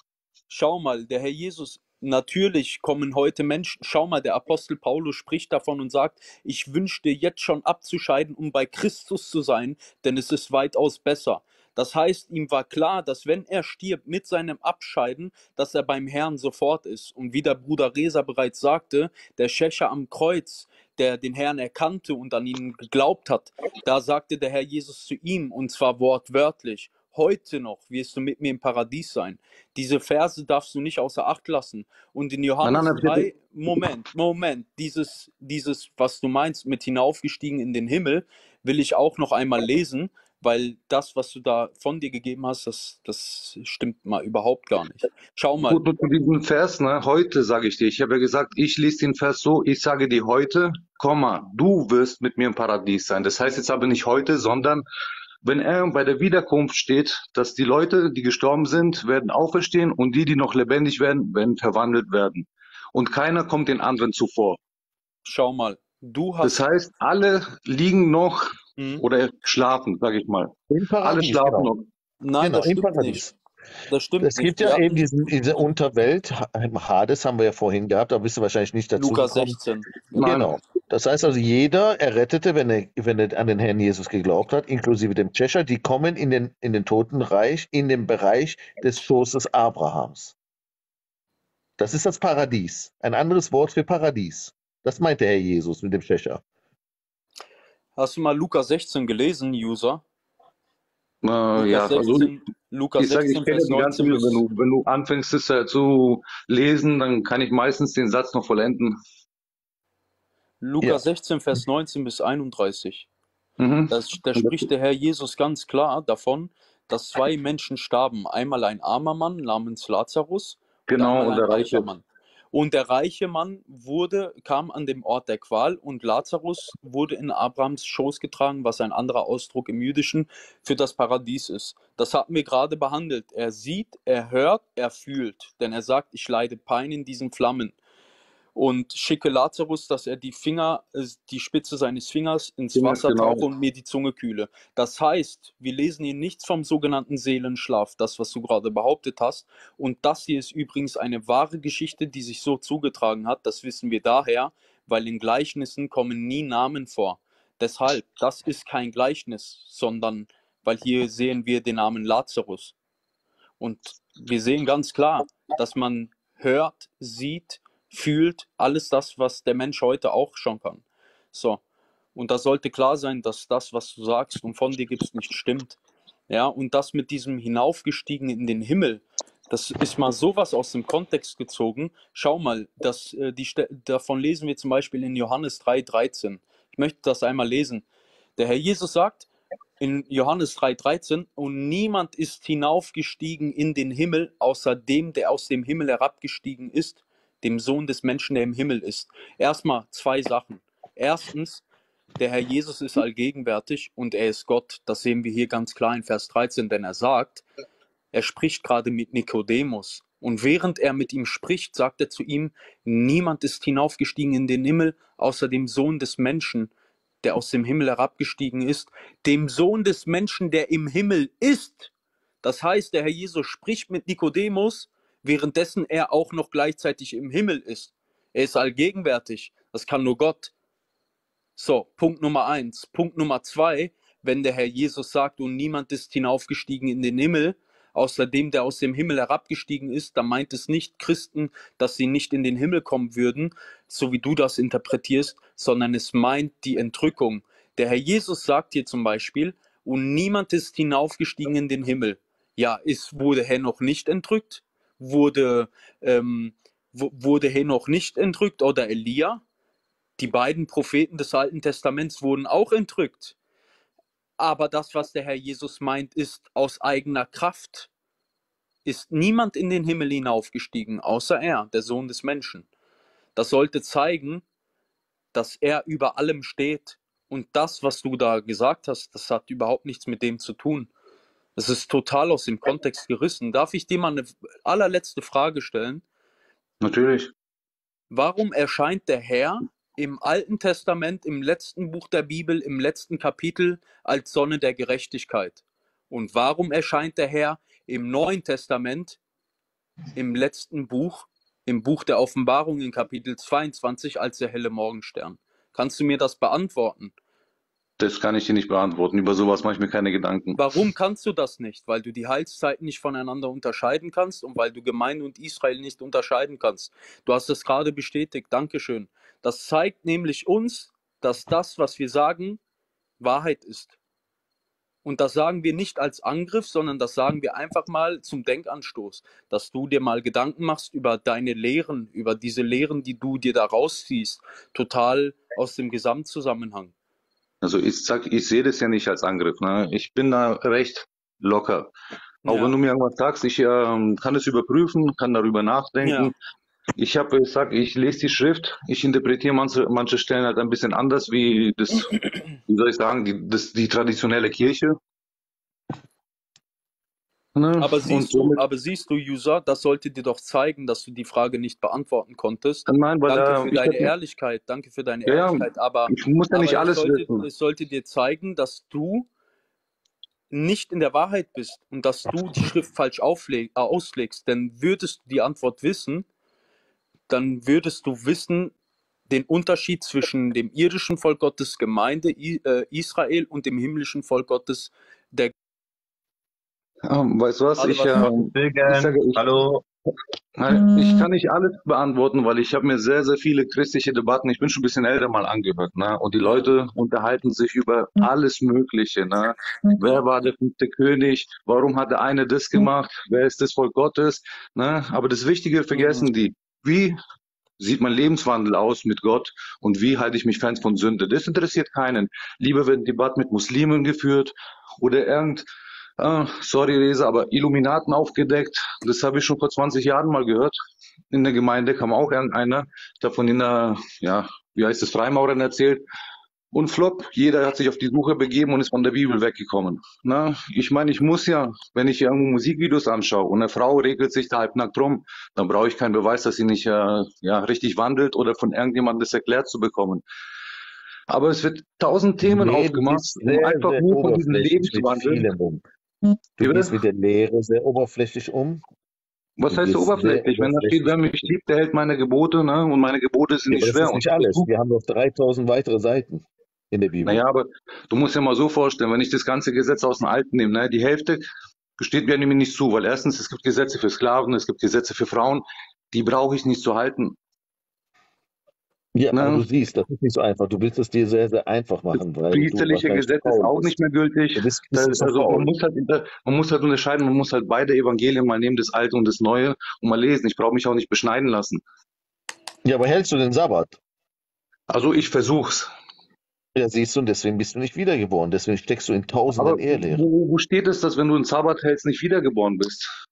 schau mal, der Herr Jesus, natürlich kommen heute Menschen, schau mal, der Apostel Paulus spricht davon und sagt, ich wünschte jetzt schon abzuscheiden, um bei Christus zu sein, denn es ist weitaus besser. Das heißt, ihm war klar, dass wenn er stirbt mit seinem Abscheiden, dass er beim Herrn sofort ist. Und wie der Bruder Reza bereits sagte, der Schächer am Kreuz, der den Herrn erkannte und an ihn geglaubt hat, da sagte der Herr Jesus zu ihm, und zwar wortwörtlich, heute noch wirst du mit mir im Paradies sein. Diese Verse darfst du nicht außer Acht lassen. Und in Johannes nein, bitte. 3, Moment, Moment, dieses, dieses, was du meinst mit hinaufgestiegen in den Himmel, will ich auch noch einmal lesen, weil das, was du da von dir gegeben hast, das, das stimmt mal überhaupt gar nicht. Schau mal, Gut, zu diesem Vers, ne, heute sage ich dir, ich habe ja gesagt, ich lese den Vers so, ich sage dir heute, Komma, du wirst mit mir im Paradies sein. Das heißt jetzt aber nicht heute, sondern wenn er bei der Wiederkunft steht, dass die Leute, die gestorben sind, werden auferstehen und die, die noch lebendig werden, werden verwandelt werden. Und keiner kommt den anderen zuvor. schau mal, du Das hast, heißt, alle liegen noch Hm? oder schlafen, sage ich mal. Im Alle Paradies, schlafen genau. noch. nein, Genau, das im stimmt Paradies. nicht. Das stimmt Es gibt nicht. ja Wir eben diesen, diese Unterwelt, Ha- Hades haben wir ja vorhin gehabt, da bist du wahrscheinlich nicht dazu Lukas gekommen. 16. Nein. Genau. Das heißt also, jeder Errettete, wenn er, wenn er an den Herrn Jesus geglaubt hat, inklusive dem Tschächer, die kommen in den, in den Totenreich, in den Bereich des Schoßes Abrahams. Das ist das Paradies. Ein anderes Wort für Paradies. Das meint der Herr Jesus mit dem Tschächer. Hast du mal Lukas 16 gelesen, User? Äh, Lukas ja, also 16, Lukas Ich sage, 16, ich kenne die ganze 19 Bibel. Wenn du, wenn du anfängst, es äh, zu lesen, dann kann ich meistens den Satz noch vollenden. Lukas 16, Vers 19 bis 31. Mhm. Das, da spricht der Herr Jesus ganz klar davon, dass zwei Menschen starben. Einmal ein armer Mann namens Lazarus Genau, einmal und ein der reicher Reiche. Mann. Und der reiche Mann wurde, kam an dem Ort der Qual und Lazarus wurde in Abrahams Schoß getragen, was ein anderer Ausdruck im Jüdischen für das Paradies ist. Das hatten wir gerade behandelt. Er sieht, er hört, er fühlt, denn er sagt, ich leide Pein in diesen Flammen. Und schicke Lazarus, dass er die Finger, äh, die Spitze seines Fingers ins Ja, Wasser genau. tauche und mir die Zunge kühle. Das heißt, wir lesen hier nichts vom sogenannten Seelenschlaf, das, was du gerade behauptet hast. Und das hier ist übrigens eine wahre Geschichte, die sich so zugetragen hat. Das wissen wir daher, weil in Gleichnissen kommen nie Namen vor. Deshalb, das ist kein Gleichnis, sondern weil hier sehen wir den Namen Lazarus. Und wir sehen ganz klar, dass man hört, sieht, fühlt, alles das, was der Mensch heute auch schon kann. So. Und da sollte klar sein, dass das, was du sagst und von dir gibst, nicht stimmt. Ja, und das mit diesem hinaufgestiegen in den Himmel, das ist mal sowas aus dem Kontext gezogen. Schau mal, das, äh, die, davon lesen wir zum Beispiel in Johannes 3,13. Ich möchte das einmal lesen. Der Herr Jesus sagt in Johannes 3,13, und niemand ist hinaufgestiegen in den Himmel, außer dem, der aus dem Himmel herabgestiegen ist, dem Sohn des Menschen, der im Himmel ist. Erstmal zwei Sachen. Erstens, der Herr Jesus ist allgegenwärtig und er ist Gott. Das sehen wir hier ganz klar in Vers 13, denn er sagt, er spricht gerade mit Nikodemus. Und während er mit ihm spricht, sagt er zu ihm, niemand ist hinaufgestiegen in den Himmel, außer dem Sohn des Menschen, der aus dem Himmel herabgestiegen ist, dem Sohn des Menschen, der im Himmel ist. Das heißt, der Herr Jesus spricht mit Nikodemus, währenddessen er auch noch gleichzeitig im Himmel ist. Er ist allgegenwärtig. Das kann nur Gott. So, Punkt Nummer eins. Punkt Nummer zwei, wenn der Herr Jesus sagt, und niemand ist hinaufgestiegen in den Himmel, außer dem, der aus dem Himmel herabgestiegen ist, dann meint es nicht Christen, dass sie nicht in den Himmel kommen würden, so wie du das interpretierst, sondern es meint die Entrückung. Der Herr Jesus sagt hier zum Beispiel, und niemand ist hinaufgestiegen in den Himmel. Ja, ist, wurde Henoch nicht entrückt? Wurde, ähm, wurde Henoch nicht entrückt oder Elia? Die beiden Propheten des Alten Testaments wurden auch entrückt. Aber das, was der Herr Jesus meint, ist aus eigener Kraft. Ist niemand in den Himmel hinaufgestiegen, außer er, der Sohn des Menschen. Das sollte zeigen, dass er über allem steht. Und das, was du da gesagt hast, das hat überhaupt nichts mit dem zu tun. Das ist total aus dem Kontext gerissen. Darf ich dir mal eine allerletzte Frage stellen? Natürlich. Warum erscheint der Herr im Alten Testament, im letzten Buch der Bibel, im letzten Kapitel als Sonne der Gerechtigkeit. Und warum erscheint der Herr im Neuen Testament, im letzten Buch, im Buch der Offenbarung in Kapitel 22 als der helle Morgenstern? Kannst du mir das beantworten? Das kann ich dir nicht beantworten. Über sowas mache ich mir keine Gedanken. Warum kannst du das nicht? Weil du die Heilszeiten nicht voneinander unterscheiden kannst und weil du Gemeinde und Israel nicht unterscheiden kannst. Du hast es gerade bestätigt. Dankeschön. Das zeigt nämlich uns, dass das, was wir sagen, Wahrheit ist. Und das sagen wir nicht als Angriff, sondern das sagen wir einfach mal zum Denkanstoß, dass du dir mal Gedanken machst über deine Lehren, über diese Lehren, die du dir da rausziehst, total aus dem Gesamtzusammenhang. Also ich sag, ich sehe das ja nicht als Angriff. Ne? Ich bin da recht locker. Auch ja. wenn du mir irgendwas sagst, ich äh, kann es überprüfen, kann darüber nachdenken. Ja. Ich habe gesagt, ich lese die Schrift, ich interpretiere manche, manche Stellen halt ein bisschen anders, wie das, *clears throat* wie soll ich sagen, die, das, die traditionelle Kirche. Ne? Aber, siehst du, aber siehst du, User, das sollte dir doch zeigen, dass du die Frage nicht beantworten konntest. Nein, weil danke da, für deine Ehrlichkeit, danke für deine ja, Ehrlichkeit. Aber ich muss ja nicht alles es sollte, wissen. es sollte dir zeigen, dass du nicht in der Wahrheit bist und dass du die Schrift falsch aufleg, äh, auslegst. Denn würdest du die Antwort wissen, dann würdest du wissen, den Unterschied zwischen dem irdischen Volk Gottes Gemeinde äh, Israel und dem himmlischen Volk Gottes der ähm, weißt du was? Hallo, ich, äh, ich, sage, ich, Hallo. Ich kann nicht alles beantworten, weil ich habe mir sehr, sehr viele christliche Debatten, ich bin schon ein bisschen älter mal angehört, ne? Und die Leute unterhalten sich über alles Mögliche, ne? Wer war der fünfte König? Warum hat der eine das gemacht? Wer ist das Volk Gottes? Ne? Aber das Wichtige vergessen die. Wie sieht mein Lebenswandel aus mit Gott und wie halte ich mich fern von Sünde? Das interessiert keinen. Lieber werden Debatten mit Muslimen geführt oder irgend Ah, sorry, Resa, aber Illuminaten aufgedeckt, das habe ich schon vor 20 Jahren mal gehört. In der Gemeinde kam auch irgendeiner davon in der, ja, wie heißt es, Freimaurern erzählt. Und flop, jeder hat sich auf die Suche begeben und ist von der Bibel weggekommen. Na, ich meine, ich muss ja, wenn ich irgendwo Musikvideos anschaue und eine Frau regelt sich da halbnackt rum, dann brauche ich keinen Beweis, dass sie nicht äh, ja, richtig wandelt oder von irgendjemandem das erklärt zu bekommen. Aber es wird tausend Themen Nee, aufgemacht, um einfach nur von diesem Lebenswandel. Um. Wie Du gehst mit der Lehre sehr oberflächlich um. Was Du heißt so oberflächlich? Wenn da steht, wer mich liebt, der hält meine Gebote, ne? Und meine Gebote sind Ja, nicht aber das schwer. ist Und nicht ich alles. Wir haben noch 3000 weitere Seiten in der Bibel. naja, aber du musst dir mal so vorstellen, wenn ich das ganze Gesetz aus dem Alten nehme, ne? Die Hälfte gesteht mir nämlich nicht zu, weil erstens, es gibt Gesetze für Sklaven, es gibt Gesetze für Frauen, die brauche ich nicht zu halten. Ja, aber du Ne? siehst, das ist nicht so einfach. Du willst es dir sehr, sehr einfach Das machen, weil du priesterliche Gesetz ist auch nicht mehr gültig. Du bist, Da, bist du also man muss halt, man muss halt unterscheiden, man muss halt beide Evangelien mal nehmen, das Alte und das Neue, und mal lesen. Ich brauche mich auch nicht beschneiden lassen. Ja, aber hältst du den Sabbat? Also ich versuch's. Ja, siehst du, und deswegen bist du nicht wiedergeboren. Deswegen steckst du in tausenden Aber Irrlehren. wo, wo steht es, dass wenn du einen Sabbat hältst, nicht wiedergeboren bist?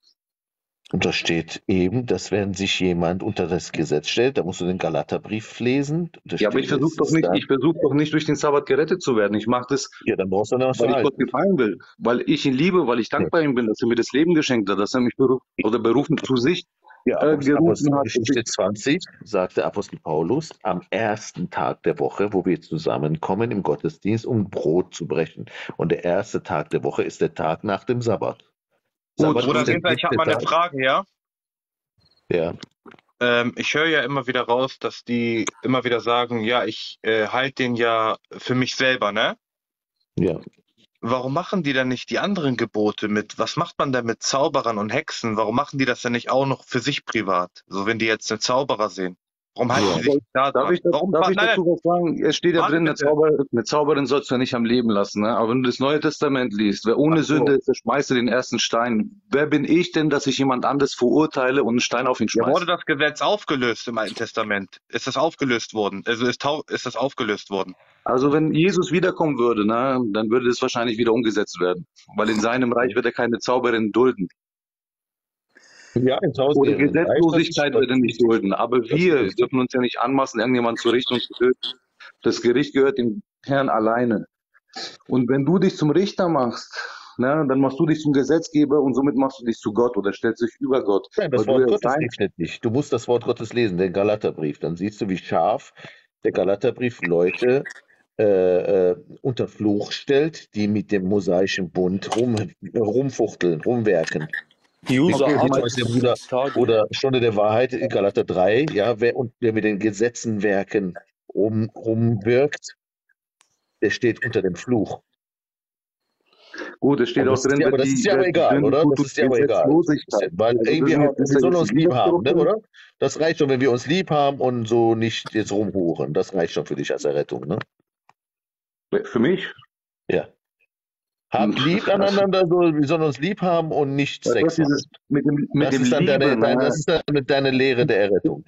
Und da steht eben, dass wenn sich jemand unter das Gesetz stellt, da musst du den Galaterbrief lesen. Da Ja, aber ich versuche doch nicht, da. ich versuche doch nicht durch den Sabbat gerettet zu werden. Ich mache das, Ja, dann brauchst du noch weil ich Gott gefallen will, weil ich ihn liebe, weil ich Ja, dankbar ihm bin, dass er mir das Leben geschenkt hat, dass er mich berufen oder berufen zu sich ja äh, gerufen hat. dass Apostelgeschichte ich- 20 sagt der Apostel Paulus, am ersten Tag der Woche, wo wir zusammenkommen im Gottesdienst, um Brot zu brechen. Und der erste Tag der Woche ist der Tag nach dem Sabbat. Gut, Bruder Günther, ich habe mal eine. Frage, ja? Ja, Ähm, ich höre ja immer wieder raus, dass die immer wieder sagen, ja, ich äh, halte den ja für mich selber, ne? ja. warum machen die dann nicht die anderen Gebote mit? Was macht man denn mit Zauberern und Hexen? Warum machen die das denn nicht auch noch für sich privat? So, wenn die jetzt einen Zauberer sehen. Warum halten Ja. sich da Darf ich, da- Warum, darf ich dazu was sagen? Es steht ja drin, eine. Zauber, eine Zauberin sollst du ja nicht am Leben lassen. Ne? Aber wenn du das Neue Testament liest, wer ohne so. Sünde ist, der schmeiße den ersten Stein. Wer bin ich denn, dass ich jemand anderes verurteile und einen Stein auf ihn Ja, wurde schmeiße? das Gesetz aufgelöst im Alten Testament? Ist das aufgelöst worden? Also ist, ist das aufgelöst worden? Also wenn Jesus wiederkommen würde, ne, dann würde das wahrscheinlich wieder umgesetzt werden. Weil in seinem Reich wird er keine Zauberin dulden. Ja, gehen. Gesetzlosigkeit wird er nicht dulden. Aber wir dürfen uns ja nicht anmaßen, irgendjemanden zu richten und zu töten. Das Gericht gehört dem Herrn alleine. Und wenn du dich zum Richter machst, ne, dann machst du dich zum Gesetzgeber und somit machst du dich zu Gott oder stellst dich über Gott. Nein, das Wort Gottes sein- regnet nicht. Du musst das Wort Gottes lesen, den Galaterbrief. Dann siehst du, wie scharf der Galaterbrief Leute äh, äh, unter Fluch stellt, die mit dem mosaischen Bund rum, rumfuchteln, rumwerken. User Okay, aus dem Bruder- Tage. Oder Stunde der Wahrheit, in Galater 3, ja, wer, und wer mit den Gesetzen werken rum, rumwirkt, der steht unter dem Fluch. Gut, es steht Aber auch das ist drin, dir aber, das die- ist dir aber egal, oder? Das ist dir aber egal. Weil Also irgendwie, wir ja sollen uns lieb haben, ne, oder? Das reicht schon, wenn wir uns lieb haben und so nicht jetzt rumhuren. Das reicht schon für dich als Errettung, ne? Für mich? Ja. Habt Hm, lieb aneinander, so, wir sollen uns lieb haben und nicht Sex haben. mit dem, mit Das dem ist dann Liebe, deine, deine, ne? das ist dann deine Lehre der Errettung.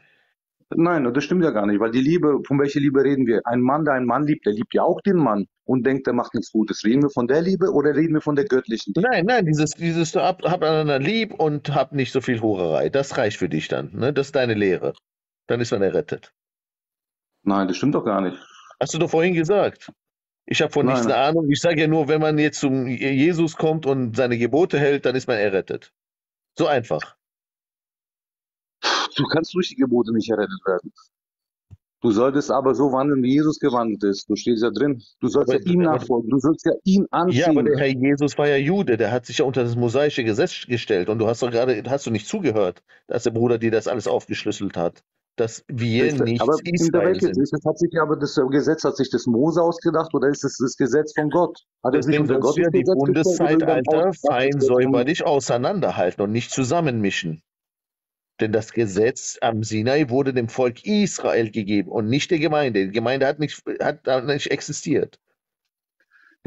Nein, das stimmt ja gar nicht, weil die Liebe, von welcher Liebe reden wir? Ein Mann, der einen Mann liebt, der liebt ja auch den Mann und denkt, der macht nichts Gutes. Reden wir von der Liebe oder reden wir von der göttlichen Liebe? Nein, nein, dieses, dieses hab, hab einander lieb und hab nicht so viel Hurerei. Das reicht für dich dann. Ne? Das ist deine Lehre. Dann ist man errettet. Nein, das stimmt doch gar nicht. Hast du doch vorhin gesagt. Ich habe von Nein, nichts eine Ahnung. Ich sage ja nur, wenn man jetzt zum Jesus kommt und seine Gebote hält, dann ist man errettet. So einfach. Du kannst durch die Gebote nicht errettet werden. Du solltest aber so wandeln, wie Jesus gewandelt ist. Du stehst ja drin. Du sollst Aber- ja ihm nachfolgen. Du sollst ja ihn Ja, aber anziehen. der Herr Jesus war ja Jude, der hat sich ja unter das mosaische Gesetz gestellt und du hast doch gerade, hast du nicht zugehört, dass der Bruder dir das alles aufgeschlüsselt hat, dass wir das- nicht aber in der Israel Welt sind. ist es, hat sich ja aber das Gesetz, hat sich das Mose ausgedacht oder ist es das Gesetz von Gott? Hat Deswegen Gottes du ja die Bundeszeitalter fein säuberlich auseinanderhalten und nicht zusammenmischen. Denn das Gesetz am Sinai wurde dem Volk Israel gegeben und nicht der Gemeinde. Die Gemeinde hat nicht, hat nicht existiert.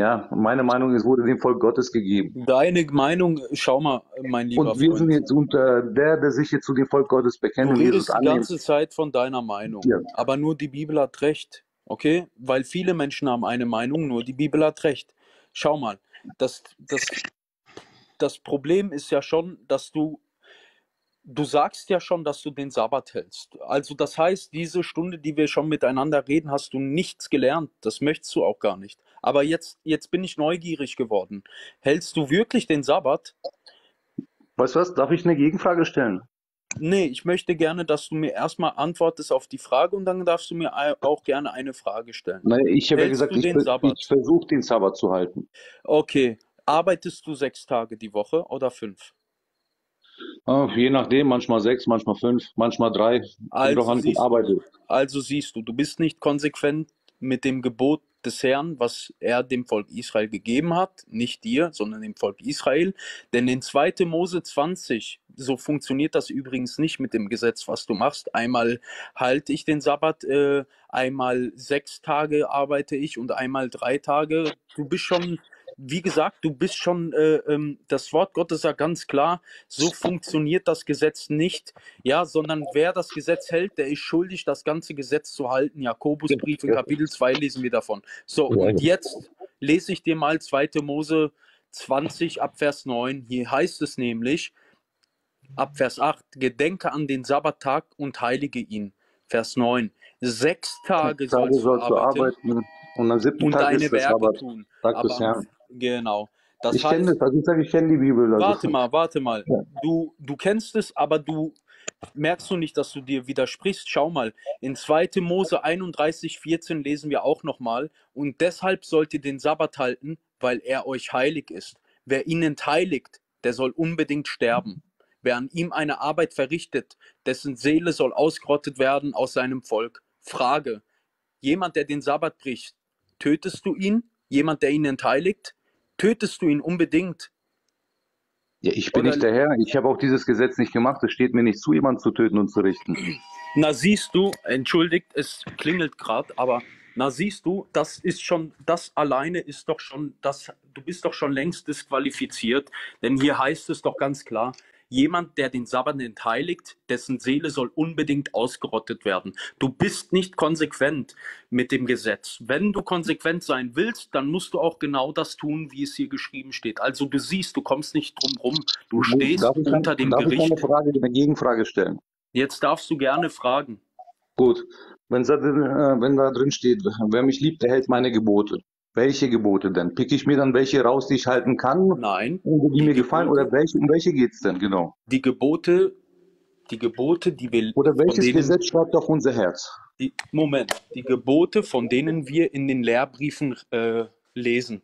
Ja, meine Meinung ist, wurde dem Volk Gottes gegeben. Deine Meinung, schau mal, mein lieber Und wir sind Freund. jetzt unter der, der sich jetzt zu dem Volk Gottes bekennt Du und redest die ganze Zeit von deiner Meinung, Ja. aber nur die Bibel hat recht, okay? Weil viele Menschen haben eine Meinung, nur die Bibel hat recht. Schau mal, das, das, das Problem ist ja schon, dass du, du sagst ja schon, dass du den Sabbat hältst. Also das heißt, diese Stunde, die wir schon miteinander reden, hast du nichts gelernt. Das möchtest du auch gar nicht. Aber jetzt, jetzt bin ich neugierig geworden. Hältst du wirklich den Sabbat? Weißt du was? Darf ich eine Gegenfrage stellen? Nee, ich möchte gerne, dass du mir erstmal antwortest auf die Frage und dann darfst du mir auch gerne eine Frage stellen. Nein, ich habe ja gesagt, ich, ver- ich versuche den Sabbat zu halten. Okay, arbeitest du sechs Tage die Woche oder fünf? Je nachdem, manchmal sechs, manchmal fünf, manchmal drei. Also an, siehst du. Also siehst du, du bist nicht konsequent mit dem Gebot des Herrn, was er dem Volk Israel gegeben hat, nicht dir, sondern dem Volk Israel. Denn in 2. Mose 20, so funktioniert das übrigens nicht mit dem Gesetz, was du machst. Einmal halte ich den Sabbat, äh, einmal sechs Tage arbeite ich und einmal drei Tage. Du bist schon, wie gesagt, du bist schon, äh, ähm, das Wort Gottes sagt ganz klar, so funktioniert das Gesetz nicht ja, sondern wer das Gesetz hält, der ist schuldig, das ganze Gesetz zu halten. Jakobusbrief in. Kapitel 2 lesen wir davon. So, und ja. jetzt lese ich dir mal 2. Mose 20 ab Vers 9. Hier heißt es nämlich, ab Vers 8, gedenke an den Sabbattag und heilige ihn. Vers 9, sechs Tage Tage sollst du sollst du arbeiten arbeiten und am siebten und Tag deine ist Werke Sabbat, tun. Tag Aber Herrn. Genau. Das Ich kenne das, also ich sage, ich kenne die Bibel. Also. Warte mal, warte mal. Ja. Du, du kennst es, aber du merkst du nicht, dass du dir widersprichst. Schau mal, in 2. Mose 31, 14 lesen wir auch nochmal. Und deshalb sollt ihr den Sabbat halten, weil er euch heilig ist. Wer ihn entheiligt, der soll unbedingt sterben. Wer an ihm eine Arbeit verrichtet, dessen Seele soll ausgerottet werden aus seinem Volk. Frage: Jemand, der den Sabbat bricht, tötest du ihn? Jemand, der ihn entheiligt? Tötest du ihn unbedingt. Ja, ich bin Oder- nicht der Herr. Ich habe auch dieses Gesetz nicht gemacht. Es steht mir nicht zu, jemanden zu töten und zu richten. Na siehst du, entschuldigt, es klingelt gerade, aber na siehst du, das ist schon, das alleine ist doch schon, das, du bist doch schon längst disqualifiziert, denn hier heißt es doch ganz klar, jemand, der den Sabbat entheiligt, dessen Seele soll unbedingt ausgerottet werden. Du bist nicht konsequent mit dem Gesetz. Wenn du konsequent sein willst, dann musst du auch genau das tun, wie es hier geschrieben steht. Also du siehst, du kommst nicht drum rum, du stehst Darf ich unter dem darf ich Gericht. eine Frage, eine Gegenfrage stellen? Jetzt darfst du gerne fragen. Gut. Wenn da, drin, äh, wenn da drin steht, wer mich liebt, der hält meine Gebote. Welche Gebote denn? Pick ich mir dann welche raus, die ich halten kann, Nein, und die Die mir gefallen? Gebote- Oder welche, um welche geht es denn genau? die Gebote, die Gebote, die wir Oder welches denen, Gesetz schreibt auf unser Herz? die, Moment, die Gebote, von denen wir in den Lehrbriefen äh, lesen.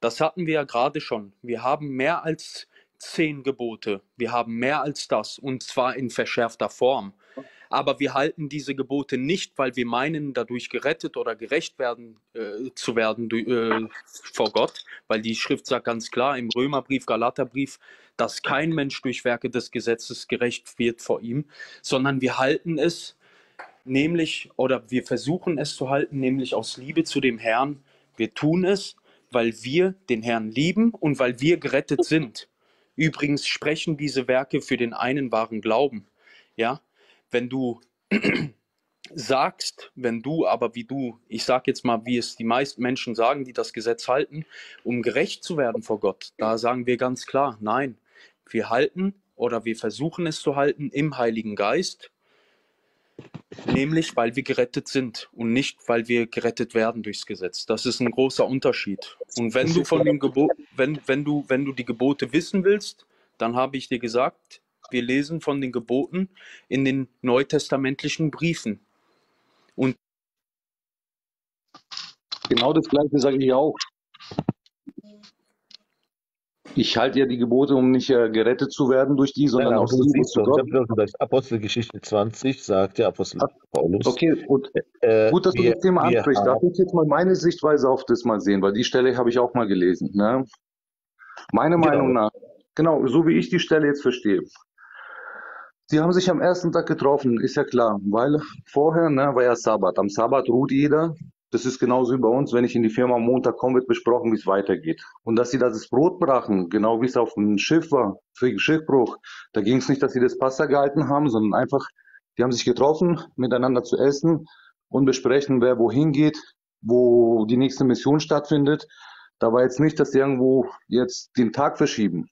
Das hatten wir ja gerade schon. Wir haben mehr als zehn Gebote. Wir haben mehr als das und zwar in verschärfter Form. Aber wir halten diese Gebote nicht, weil wir meinen, dadurch gerettet oder gerecht werden äh, zu werden äh, vor Gott, weil die Schrift sagt ganz klar im Römerbrief, Galaterbrief, dass kein Mensch durch Werke des Gesetzes gerecht wird vor ihm, sondern wir halten es nämlich oder wir versuchen es zu halten, nämlich aus Liebe zu dem Herrn. Wir tun es, weil wir den Herrn lieben und weil wir gerettet sind. Übrigens sprechen diese Werke für den einen wahren Glauben. Ja, wenn du sagst, wenn du aber wie du, ich sage jetzt mal, wie es die meisten Menschen sagen, die das Gesetz halten, um gerecht zu werden vor Gott, da sagen wir ganz klar, nein, wir halten oder wir versuchen es zu halten im Heiligen Geist, nämlich weil wir gerettet sind und nicht weil wir gerettet werden durchs Gesetz. Das ist ein großer Unterschied. Und wenn du von den Gebo wenn, wenn du wenn du die Gebote wissen willst, dann habe ich dir gesagt, wir lesen von den Geboten in den neutestamentlichen Briefen. Genau das Gleiche sage ich auch. Ich halte ja die Gebote, um nicht äh, gerettet zu werden durch die, sondern Nein, aus du Liebe zu Gott. gesagt, Apostelgeschichte 20 sagt der Apostel Ach, Paulus. Okay, und äh, gut, dass du wir, das Thema ansprichst. Darf ich jetzt mal meine Sichtweise auf das mal sehen, weil die Stelle habe ich auch mal gelesen. Ne? Meine Genau. Meinung nach, genau, so wie ich die Stelle jetzt verstehe. Sie haben sich am ersten Tag getroffen, ist ja klar, weil vorher ne, war ja Sabbat. Am Sabbat ruht jeder. Das ist genauso wie bei uns, wenn ich in die Firma am Montag komme, wird besprochen, wie es weitergeht. Und dass sie das Brot brachen, genau wie es auf dem Schiff war, für Schiffbruch, da ging es nicht, dass sie das Passa gehalten haben, sondern einfach, die haben sich getroffen, miteinander zu essen und besprechen, wer wohin geht, wo die nächste Mission stattfindet. Da war jetzt nicht, dass sie irgendwo jetzt den Tag verschieben.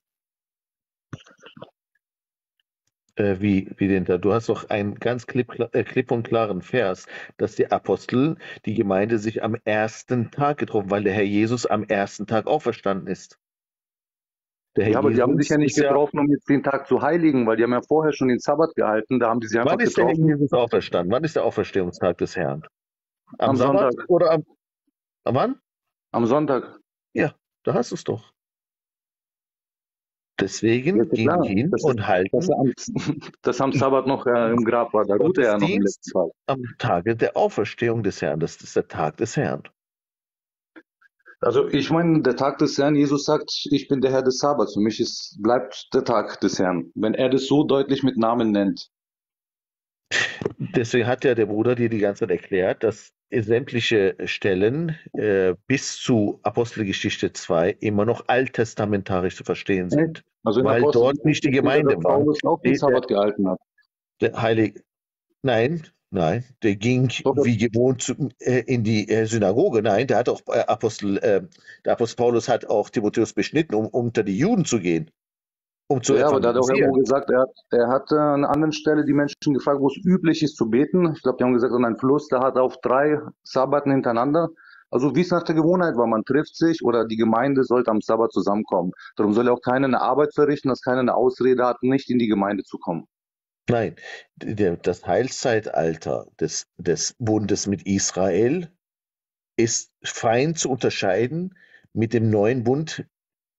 Äh, wie, wie denn da? Du hast doch einen ganz klipp, äh, klipp und klaren Vers, dass die Apostel, die Gemeinde sich am ersten Tag getroffen, weil der Herr Jesus am ersten Tag auferstanden ist. Der Herr Ja, aber die haben sich ja nicht getroffen, um jetzt den Tag zu heiligen, weil die haben ja vorher schon den Sabbat gehalten, da haben die sich einfach Wann ist der Herr getroffen. Jesus auferstanden? Wann ist der Auferstehungstag des Herrn? Am, Am Sabbat Sonntag. oder am, am wann? Am Sonntag. Da hast du es doch. Deswegen Ja, die hin Das ist- und halten Dass er am, dass am Sabbat noch äh, im Grab war, da er ja noch im letzten Tag. am Tage der Auferstehung des Herrn. Das ist der Tag des Herrn. Also ich meine, der Tag des Herrn, Jesus sagt, ich bin der Herr des Sabbats. Für mich ist, bleibt der Tag des Herrn. Wenn er das so deutlich mit Namen nennt. Deswegen hat ja der Bruder dir die ganze Zeit erklärt, dass sämtliche Stellen äh, bis zu Apostelgeschichte 2 immer noch alttestamentarisch zu verstehen sind. Also Weil Apostel- dort nicht die Gemeinde war. Auch den Sabbat gehalten hat. Der Heilige, nein, nein, der ging Doch. wie gewohnt zu, äh, in die äh, Synagoge. Nein, der hat auch äh, Apostel, äh, der Apostel Paulus hat auch Timotheus beschnitten, um unter die Juden zu gehen. Um zu Ja, aber da hat er auch irgendwo gesagt, er hat, er hat äh, an einer anderen Stelle die Menschen gefragt, wo es üblich ist zu beten. Ich glaube, die haben gesagt, an einem Fluss, da hat er auf drei Sabbaten hintereinander. Also wie es nach der Gewohnheit war, man trifft sich oder die Gemeinde sollte am Sabbat zusammenkommen. Darum soll ja auch keiner eine Arbeit verrichten, dass keiner eine Ausrede hat, nicht in die Gemeinde zu kommen. Nein, das Heilszeitalter des, des Bundes mit Israel ist fein zu unterscheiden mit dem neuen Bund,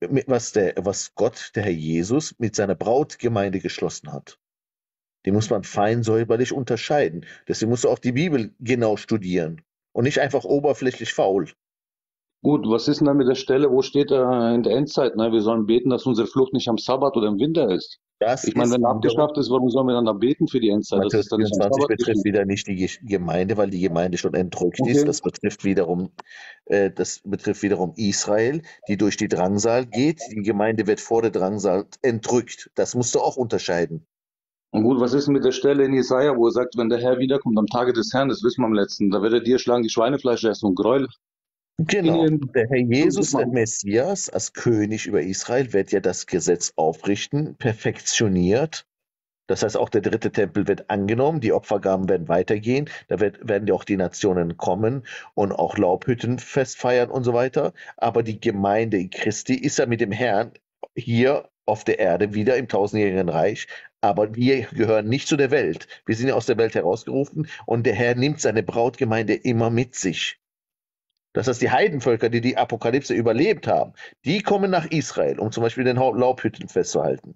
was, der, was Gott, der Herr Jesus, mit seiner Brautgemeinde geschlossen hat. Den muss man fein säuberlich unterscheiden. Deswegen musst du auch die Bibel genau studieren und nicht einfach oberflächlich faul. Gut, was ist denn da mit der Stelle, wo steht da in der Endzeit, ne? Wir sollen beten, dass unsere Flucht nicht am Sabbat oder im Winter ist. Das Ich meine, wenn er abgeschafft ist, warum sollen wir dann da beten für die Endzeit? Das Matthäus ist dann nicht am 24 Sabbat betrifft wieder nicht die Ge- Gemeinde, weil die Gemeinde schon entrückt Okay. ist. Das betrifft wiederum, äh, das betrifft wiederum Israel, die durch die Drangsal geht. Die Gemeinde wird vor der Drangsal entrückt. Das musst du auch unterscheiden. Und gut, was ist denn mit der Stelle in Jesaja, wo er sagt, wenn der Herr wiederkommt am Tage des Herrn, das wissen wir am letzten, da wird er dir schlagen, die Schweinefleisch essen und Gräuel. Genau. Der Herr Jesus, der Messias, als König über Israel, wird ja das Gesetz aufrichten, perfektioniert. Das heißt, auch der dritte Tempel wird angenommen, die Opfergaben werden weitergehen, da wird, werden ja auch die Nationen kommen und auch Laubhüttenfest feiern und so weiter. Aber die Gemeinde Christi ist ja mit dem Herrn hier auf der Erde wieder im tausendjährigen Reich. Aber wir gehören nicht zu der Welt. Wir sind ja aus der Welt herausgerufen und der Herr nimmt seine Brautgemeinde immer mit sich. Das heißt, die Heidenvölker, die die Apokalypse überlebt haben, die kommen nach Israel, um zum Beispiel den Hau- Laubhüttenfest zu halten.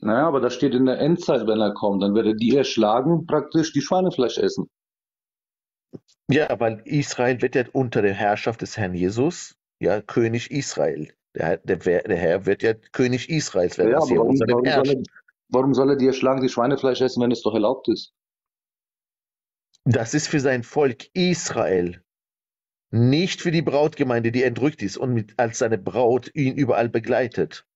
Naja, aber da steht in der Endzeit, wenn er kommt, dann wird er die erschlagen, praktisch die Schweinefleisch essen. Ja, weil Israel wird ja unter der Herrschaft des Herrn Jesus, ja, König Israel. Der, der, der Herr wird ja König Israels werden, Ja, das aber hier warum, warum, soll er, warum soll er die erschlagen, die Schweinefleisch essen, wenn es doch erlaubt ist? Das ist für sein Volk Israel, nicht für die Brautgemeinde, die entrückt ist und mit, als seine Braut ihn überall begleitet.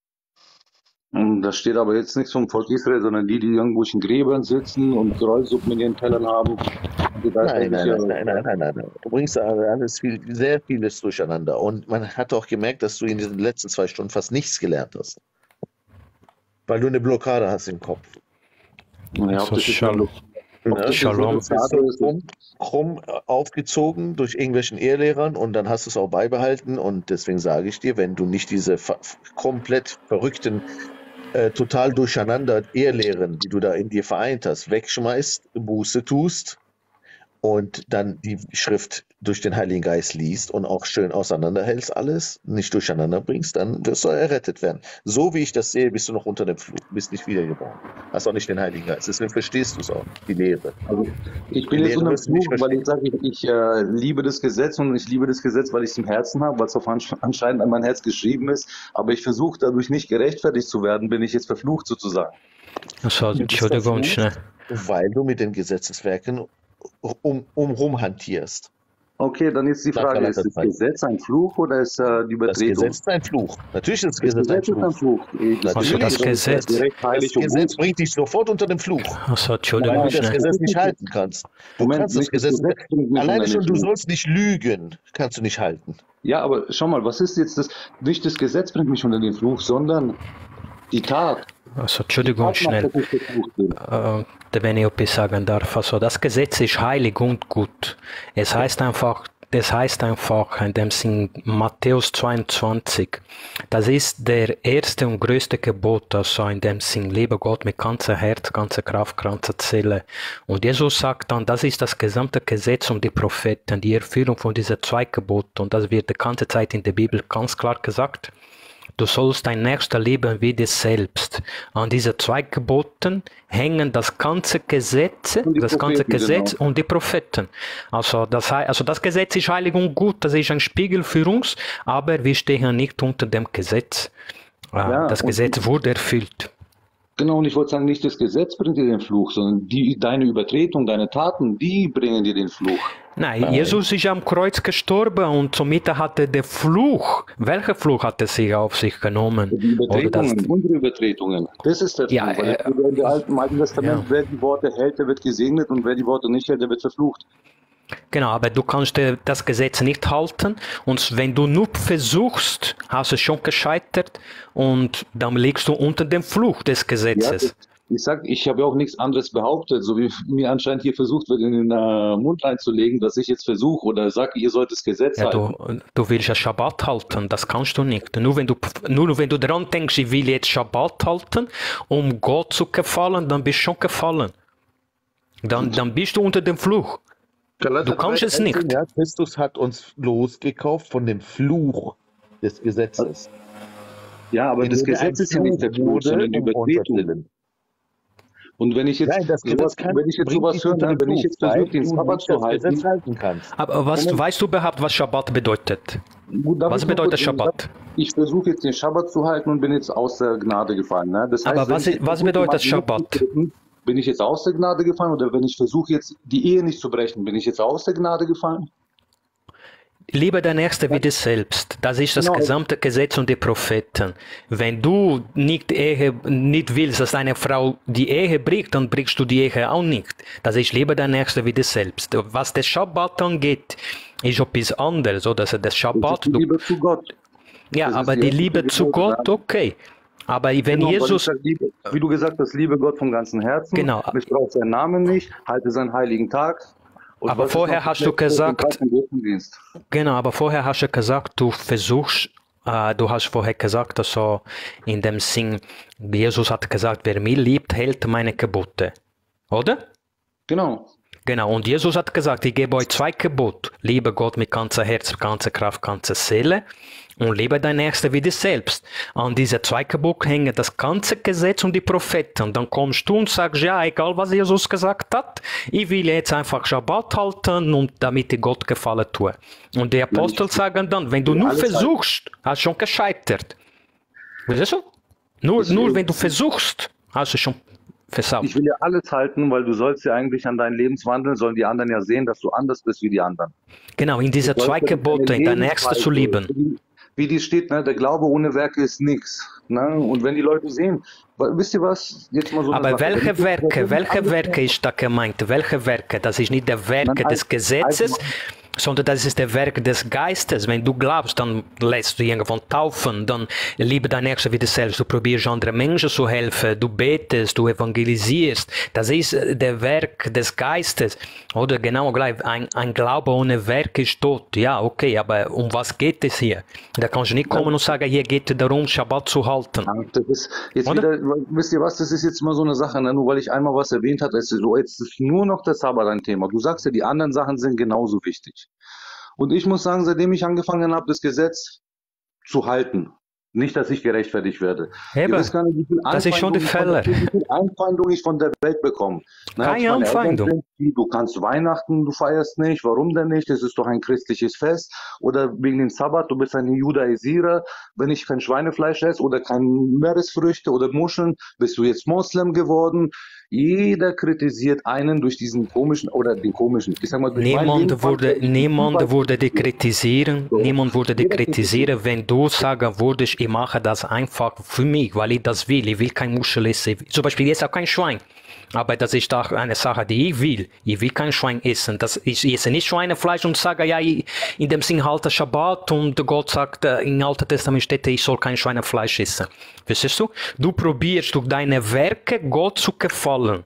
Und da steht aber jetzt nichts vom Volk Israel, sondern die, die irgendwo in Gräbern sitzen und Gräuelsuppen in ihren Tellern haben. Ist Nein, nein, nein, nein, nein, nein, nein, nein. Du bringst alles viel, sehr vieles durcheinander. Und man hat auch gemerkt, dass du in diesen letzten zwei Stunden fast nichts gelernt hast. Weil du eine Blockade hast im Kopf. So das jetzt Shalom. Jetzt Shalom. krumm, krumm äh, aufgezogen durch irgendwelchen Ehrlehrern und dann hast du es auch beibehalten. Und deswegen sage ich dir, wenn du nicht diese komplett verrückten, äh, total durcheinander Ehrlehren, die du da in dir vereint hast, wegschmeißt, Buße tust und dann die Schrift durch den Heiligen Geist liest und auch schön auseinanderhältst alles, nicht durcheinander bringst, dann wirst du errettet werden. So wie ich das sehe, bist du noch unter dem Fluch, bist nicht wiedergeboren. Hast auch nicht den Heiligen Geist. Deswegen verstehst du es auch, die Lehre. Also ich bin jetzt unter dem Fluch, weil ich sage, ich, ich äh, liebe das Gesetz und ich liebe das Gesetz, weil ich es im Herzen habe, weil es anscheinend an mein Herz geschrieben ist. Aber ich versuche dadurch nicht gerechtfertigt zu werden, bin ich jetzt verflucht sozusagen. Du bist Entschuldigung, schnell. weil du mit den Gesetzeswerken um, um rumhantierst. Okay, dann ist die Frage, ist das. Gesetz ein Fluch oder ist äh, die Das Übertretung? Gesetz ist ein Fluch. Natürlich ist das Das Gesetz ein Gesetz ist ein Fluch. Fluch. Ich- Also Natürlich das Gesetz, Das Gesetz bringt dich sofort unter den Fluch, weil Entschuldigung, du das. Gesetz nicht halten kannst. Du Moment, kannst das nicht das Gesetz, Gesetz alleine schon, du Fluch. sollst nicht lügen, kannst du nicht halten. Ja, aber schau mal, was ist jetzt das? Nicht das Gesetz bringt mich unter den Fluch, sondern die Tat. Also Entschuldigung, schnell. Äh, wenn ich etwas sagen darf. Also das Gesetz ist heilig und gut. Es heißt einfach, das heißt einfach in dem Sinn Matthäus 22. Das ist der erste und größte Gebot, also in dem Sinn, liebe Gott mit ganzer Herz, ganzer Kraft, ganzer Seele. Und Jesus sagt dann, das ist das gesamte Gesetz und die Propheten, die Erfüllung von dieser zwei Gebote. Und das wird die ganze Zeit in der Bibel ganz klar gesagt. Du sollst dein Nächster lieben wie dich selbst. An diese zwei Geboten hängen das ganze Gesetz, Und die das ganze Propheten, Gesetz genau. und die Propheten. Also das, also das Gesetz ist heilig und gut, das ist ein Spiegel für uns, aber wir stehen nicht unter dem Gesetz. Äh, Ja, Das Gesetz wurde erfüllt. Genau, und ich wollte sagen, nicht das Gesetz bringt dir den Fluch, sondern die, deine Übertretung, deine Taten, die bringen dir den Fluch. Nein, Nein. Jesus ist am Kreuz gestorben und somit hat er den Fluch. Welcher Fluch hat er sich auf sich genommen? Die Übertretungen, unsere Übertretungen, das ist der Fluch. Ja, äh, in der Alten, im Alten Testament, ja. wer die Worte hält, der wird gesegnet und wer die Worte nicht hält, der wird verflucht. Genau, aber du kannst das Gesetz nicht halten und wenn du nur versuchst, hast du schon gescheitert und dann liegst du unter dem Fluch des Ja, Gesetzes. Ich sag, ich habe ja auch nichts anderes behauptet, so wie mir anscheinend hier versucht wird, in den äh, Mund einzulegen, dass ich jetzt versuche oder sage, ihr sollt das Gesetz Ja, halten. du, du willst ja Schabbat halten, das kannst du nicht. Nur wenn du, nur wenn du daran denkst, ich will jetzt Schabbat halten, um Gott zu gefallen, dann bist du schon gefallen. Dann, dann bist du unter dem Fluch. Galater Du kannst 3, es nicht. 13, Ja, Christus hat uns losgekauft von dem Fluch des Gesetzes. Ja, aber das Gesetz ist ja nicht der Fluch sondern die Übertretung. Und wenn ich jetzt Nein, das sowas, kann, wenn ich jetzt sowas höre, den wenn ich jetzt versuche, den Sabbat zu halten, halten kannst. Aber was, Moment. weißt du überhaupt, was Schabbat bedeutet? Gut, Was bedeutet Schabbat? Ich versuche jetzt den Schabbat zu halten und bin jetzt aus der Gnade gefallen. Ne? Das Aber wenn was ich ist- was bedeutet Schabbat? Bin ich jetzt aus der Gnade gefallen oder wenn ich versuche jetzt die Ehe nicht zu brechen, bin ich jetzt aus der Gnade gefallen? Liebe dein Nächster wie dich selbst. Das ist das Genau. gesamte Gesetz und die Propheten. Wenn du nicht, Ehe, nicht willst, dass deine Frau die Ehe bricht, dann brichst du die Ehe auch nicht. Das ist Liebe dein Nächster wie dich selbst. Was das Schabbat angeht, ist etwas anderes. Oder? Also das Das Schabbat, ist die Liebe zu Gott. ja, das aber die Liebe zu Gott, okay. Aber wenn Genau, ich Jesus, sag, liebe, wie du gesagt hast, liebe Gott vom ganzen Herzen, Genau. missbrauch seinen Namen nicht, halte seinen heiligen Tag. Und Aber vorher hast du gesagt-. Genau, aber vorher hast du gesagt, du versuchst, äh, du hast vorher gesagt, also in dem Sinn, Jesus hat gesagt, wer mich liebt, hält meine Gebote. Oder? Genau. Genau, und Jesus hat gesagt, ich gebe euch zwei Gebote. Liebe Gott mit ganzer Herz, ganzer Kraft, ganzer Seele und liebe dein Nächster wie dich selbst. An diese zwei Gebote hängen das ganze Gesetz und die Propheten. Und dann kommst du und sagst, ja, egal was Jesus gesagt hat, ich will jetzt einfach Schabbat halten und damit ich Gott gefallen tue. Und die Apostel sagen dann, wenn du nur versuchst, hast du schon gescheitert. Weißt du? Nur, nur wenn du versuchst, hast du schon versaut. Ich will ja alles halten, weil du sollst ja eigentlich an deinem Lebenswandel, sollen die anderen ja sehen, dass du anders bist wie die anderen. Genau, in diese Du zwei sollst Gebote, deine in dein Nächster zu lieben. Wie, die steht, ne, der Glaube ohne Werke ist nichts. Ne? Und wenn die Leute sehen, wisst ihr was, jetzt mal so Aber Sache, welche Werke, welche alles- Werke ist da gemeint? Welche Werke? Das ist nicht der Werke Nein, des also- Gesetzes, also- sondern das ist der Werk des Geistes. Wenn du glaubst, dann lässt du irgendwann taufen, dann liebe dein Nächster wie dich selbst. Du probierst andere Menschen zu helfen, du betest, du evangelisierst. Das ist äh, der Werk des Geistes. Oder genau gleich, ein, ein Glaube ohne Werk ist tot. Ja, okay, aber um was geht es hier? Da kannst du nicht kommen und sagen, hier geht es darum, Schabbat zu halten. Das ist jetzt Oder? wieder, wisst ihr was, das ist jetzt mal so eine Sache, ne? nur weil ich einmal was erwähnt habe, ist es so, jetzt ist nur noch der Sabbat ein Thema. Du sagst ja, die anderen Sachen sind genauso wichtig. Und ich muss sagen, seitdem ich angefangen habe, das Gesetz zu halten, nicht, dass ich gerechtfertigt werde. Eben, wisst gar nicht, das ist schon die ich. Wie viel Anfeindung ich von der Welt bekomme. Ne, Keine Eltern Anfeindung. wie, Du kannst Weihnachten, du feierst nicht, warum denn nicht? Es ist doch ein christliches Fest. Oder wegen dem Sabbat, du bist ein Judaisierer. Wenn ich kein Schweinefleisch esse oder keine Meeresfrüchte oder Muscheln, bist du jetzt Moslem geworden. Jeder kritisiert einen durch diesen komischen oder den komischen. Ich sag mal, Niemand würde, niemand würde dich kritisieren, So. niemand würde dich kritisieren, wenn du sagen würdest, ich mache das einfach für mich, weil ich das will. Ich will kein Muschel essen. Zum Beispiel jetzt auch kein Schwein. Aber das ist auch eine Sache, die ich will. Ich will kein Schwein essen. Das, ich esse nicht Schweinefleisch und sage, ja, ich, in dem Sinn halte Schabbat und Gott sagt, äh, im Alten Testament steht, ich soll kein Schweinefleisch essen. Verstehst du? Du probierst durch deine Werke Gott zu gefallen.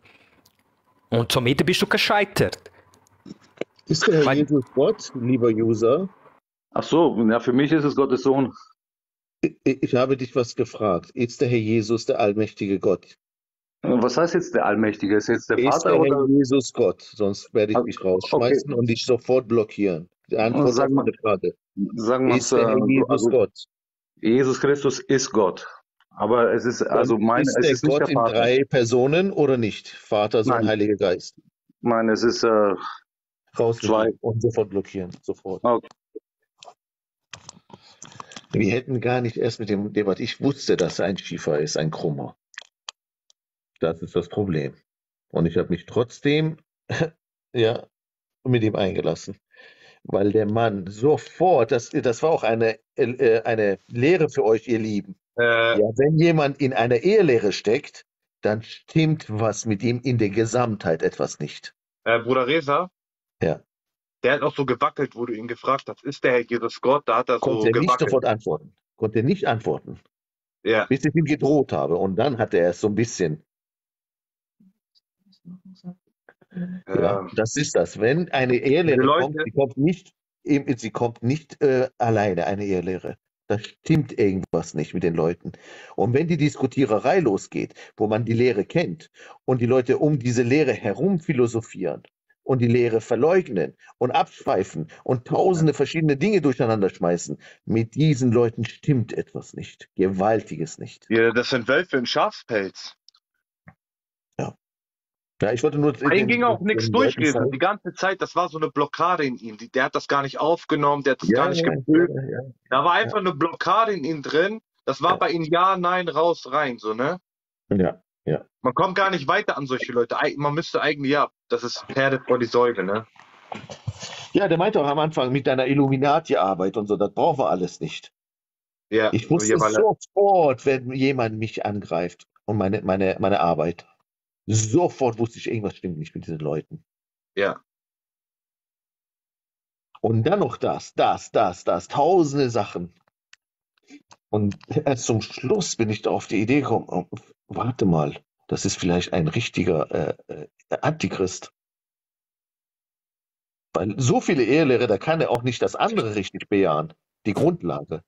Und somit bist du gescheitert. Ist der Herr Weil- Jesus Gott, lieber User? Ach so, ja, für mich ist es Gottes Sohn. Ich, ich habe dich was gefragt. Ist der Herr Jesus der allmächtige Gott? Was heißt jetzt der Allmächtige? Ist jetzt der Ist Vater der oder? Herr Jesus Gott? Sonst werde ich Ah, dich rausschmeißen und dich sofort blockieren. Die Antwort Sag auf mal, meine Frage. Sagen wir Ist der Herr äh, Jesus also Gott? Jesus Christus ist Gott. Aber es ist, also mein, ist es der ist Gott der in drei Personen oder nicht? Vater, Sohn, Nein. Heiliger Geist. Nein, es ist, äh, Raus Zwei. und sofort blockieren. Sofort. Okay. Wir hätten gar nicht erst mit dem Debatt. Ich wusste, dass er ein Schiefer ist, ein Krummer. Das ist das Problem. Und ich habe mich trotzdem *laughs* ja, mit ihm eingelassen. Weil der Mann sofort, das, das war auch eine, äh, eine Lehre für euch, ihr Lieben. Äh, Ja, wenn jemand in einer Ehelehre steckt, dann stimmt was mit ihm in der Gesamtheit etwas nicht. äh, Bruder Reza, Ja. der hat auch so gewackelt, wo du ihn gefragt hast, ist der Herr Jesus Gott? Da hat er so Konnte er nicht sofort antworten. Konnte nicht antworten, Ja. bis ich ihm gedroht habe. Und dann hat er es so ein bisschen. Ja, Ähm, das ist das. Wenn eine Ehelehre kommt, sie kommt nicht, sie kommt nicht äh, alleine, eine Ehelehre. Da stimmt irgendwas nicht mit den Leuten. Und wenn die Diskutiererei losgeht, wo man die Lehre kennt und die Leute um diese Lehre herum philosophieren und die Lehre verleugnen und abschweifen und tausende verschiedene Dinge durcheinander schmeißen, mit diesen Leuten stimmt etwas nicht. Gewaltiges nicht. ja, das sind Wölfe in Schafspelz. Ja, ich wollte nur. Ihm ging auch nichts durchlesen. Die ganze Zeit, das war so eine Blockade in ihm. Der hat das gar nicht aufgenommen, der hat das Ja, gar nicht ja, gefühlt. ja, ja. Da war einfach eine Blockade in ihm drin. Das war Ja. bei ihm ja, nein, raus, rein, so, ne? ja. Man kommt gar nicht weiter an solche Leute. Man müsste eigentlich, ja, das ist Pferde vor die Säule, ne? Ja, der meinte auch am Anfang mit deiner Illuminati-Arbeit und so, das brauchen wir alles nicht. Ja, Ich wusste ja, sofort, wenn jemand mich angreift und meine, meine, meine Arbeit. Sofort wusste ich, irgendwas stimmt nicht mit diesen Leuten. ja. Und dann noch das, das, das, das, tausende Sachen. Und erst zum Schluss bin ich da auf die Idee gekommen, oh, warte mal, das ist vielleicht ein richtiger äh, äh, Antichrist. Weil so viele Ehelehrer, da kann er auch nicht das andere richtig bejahen, die Grundlage.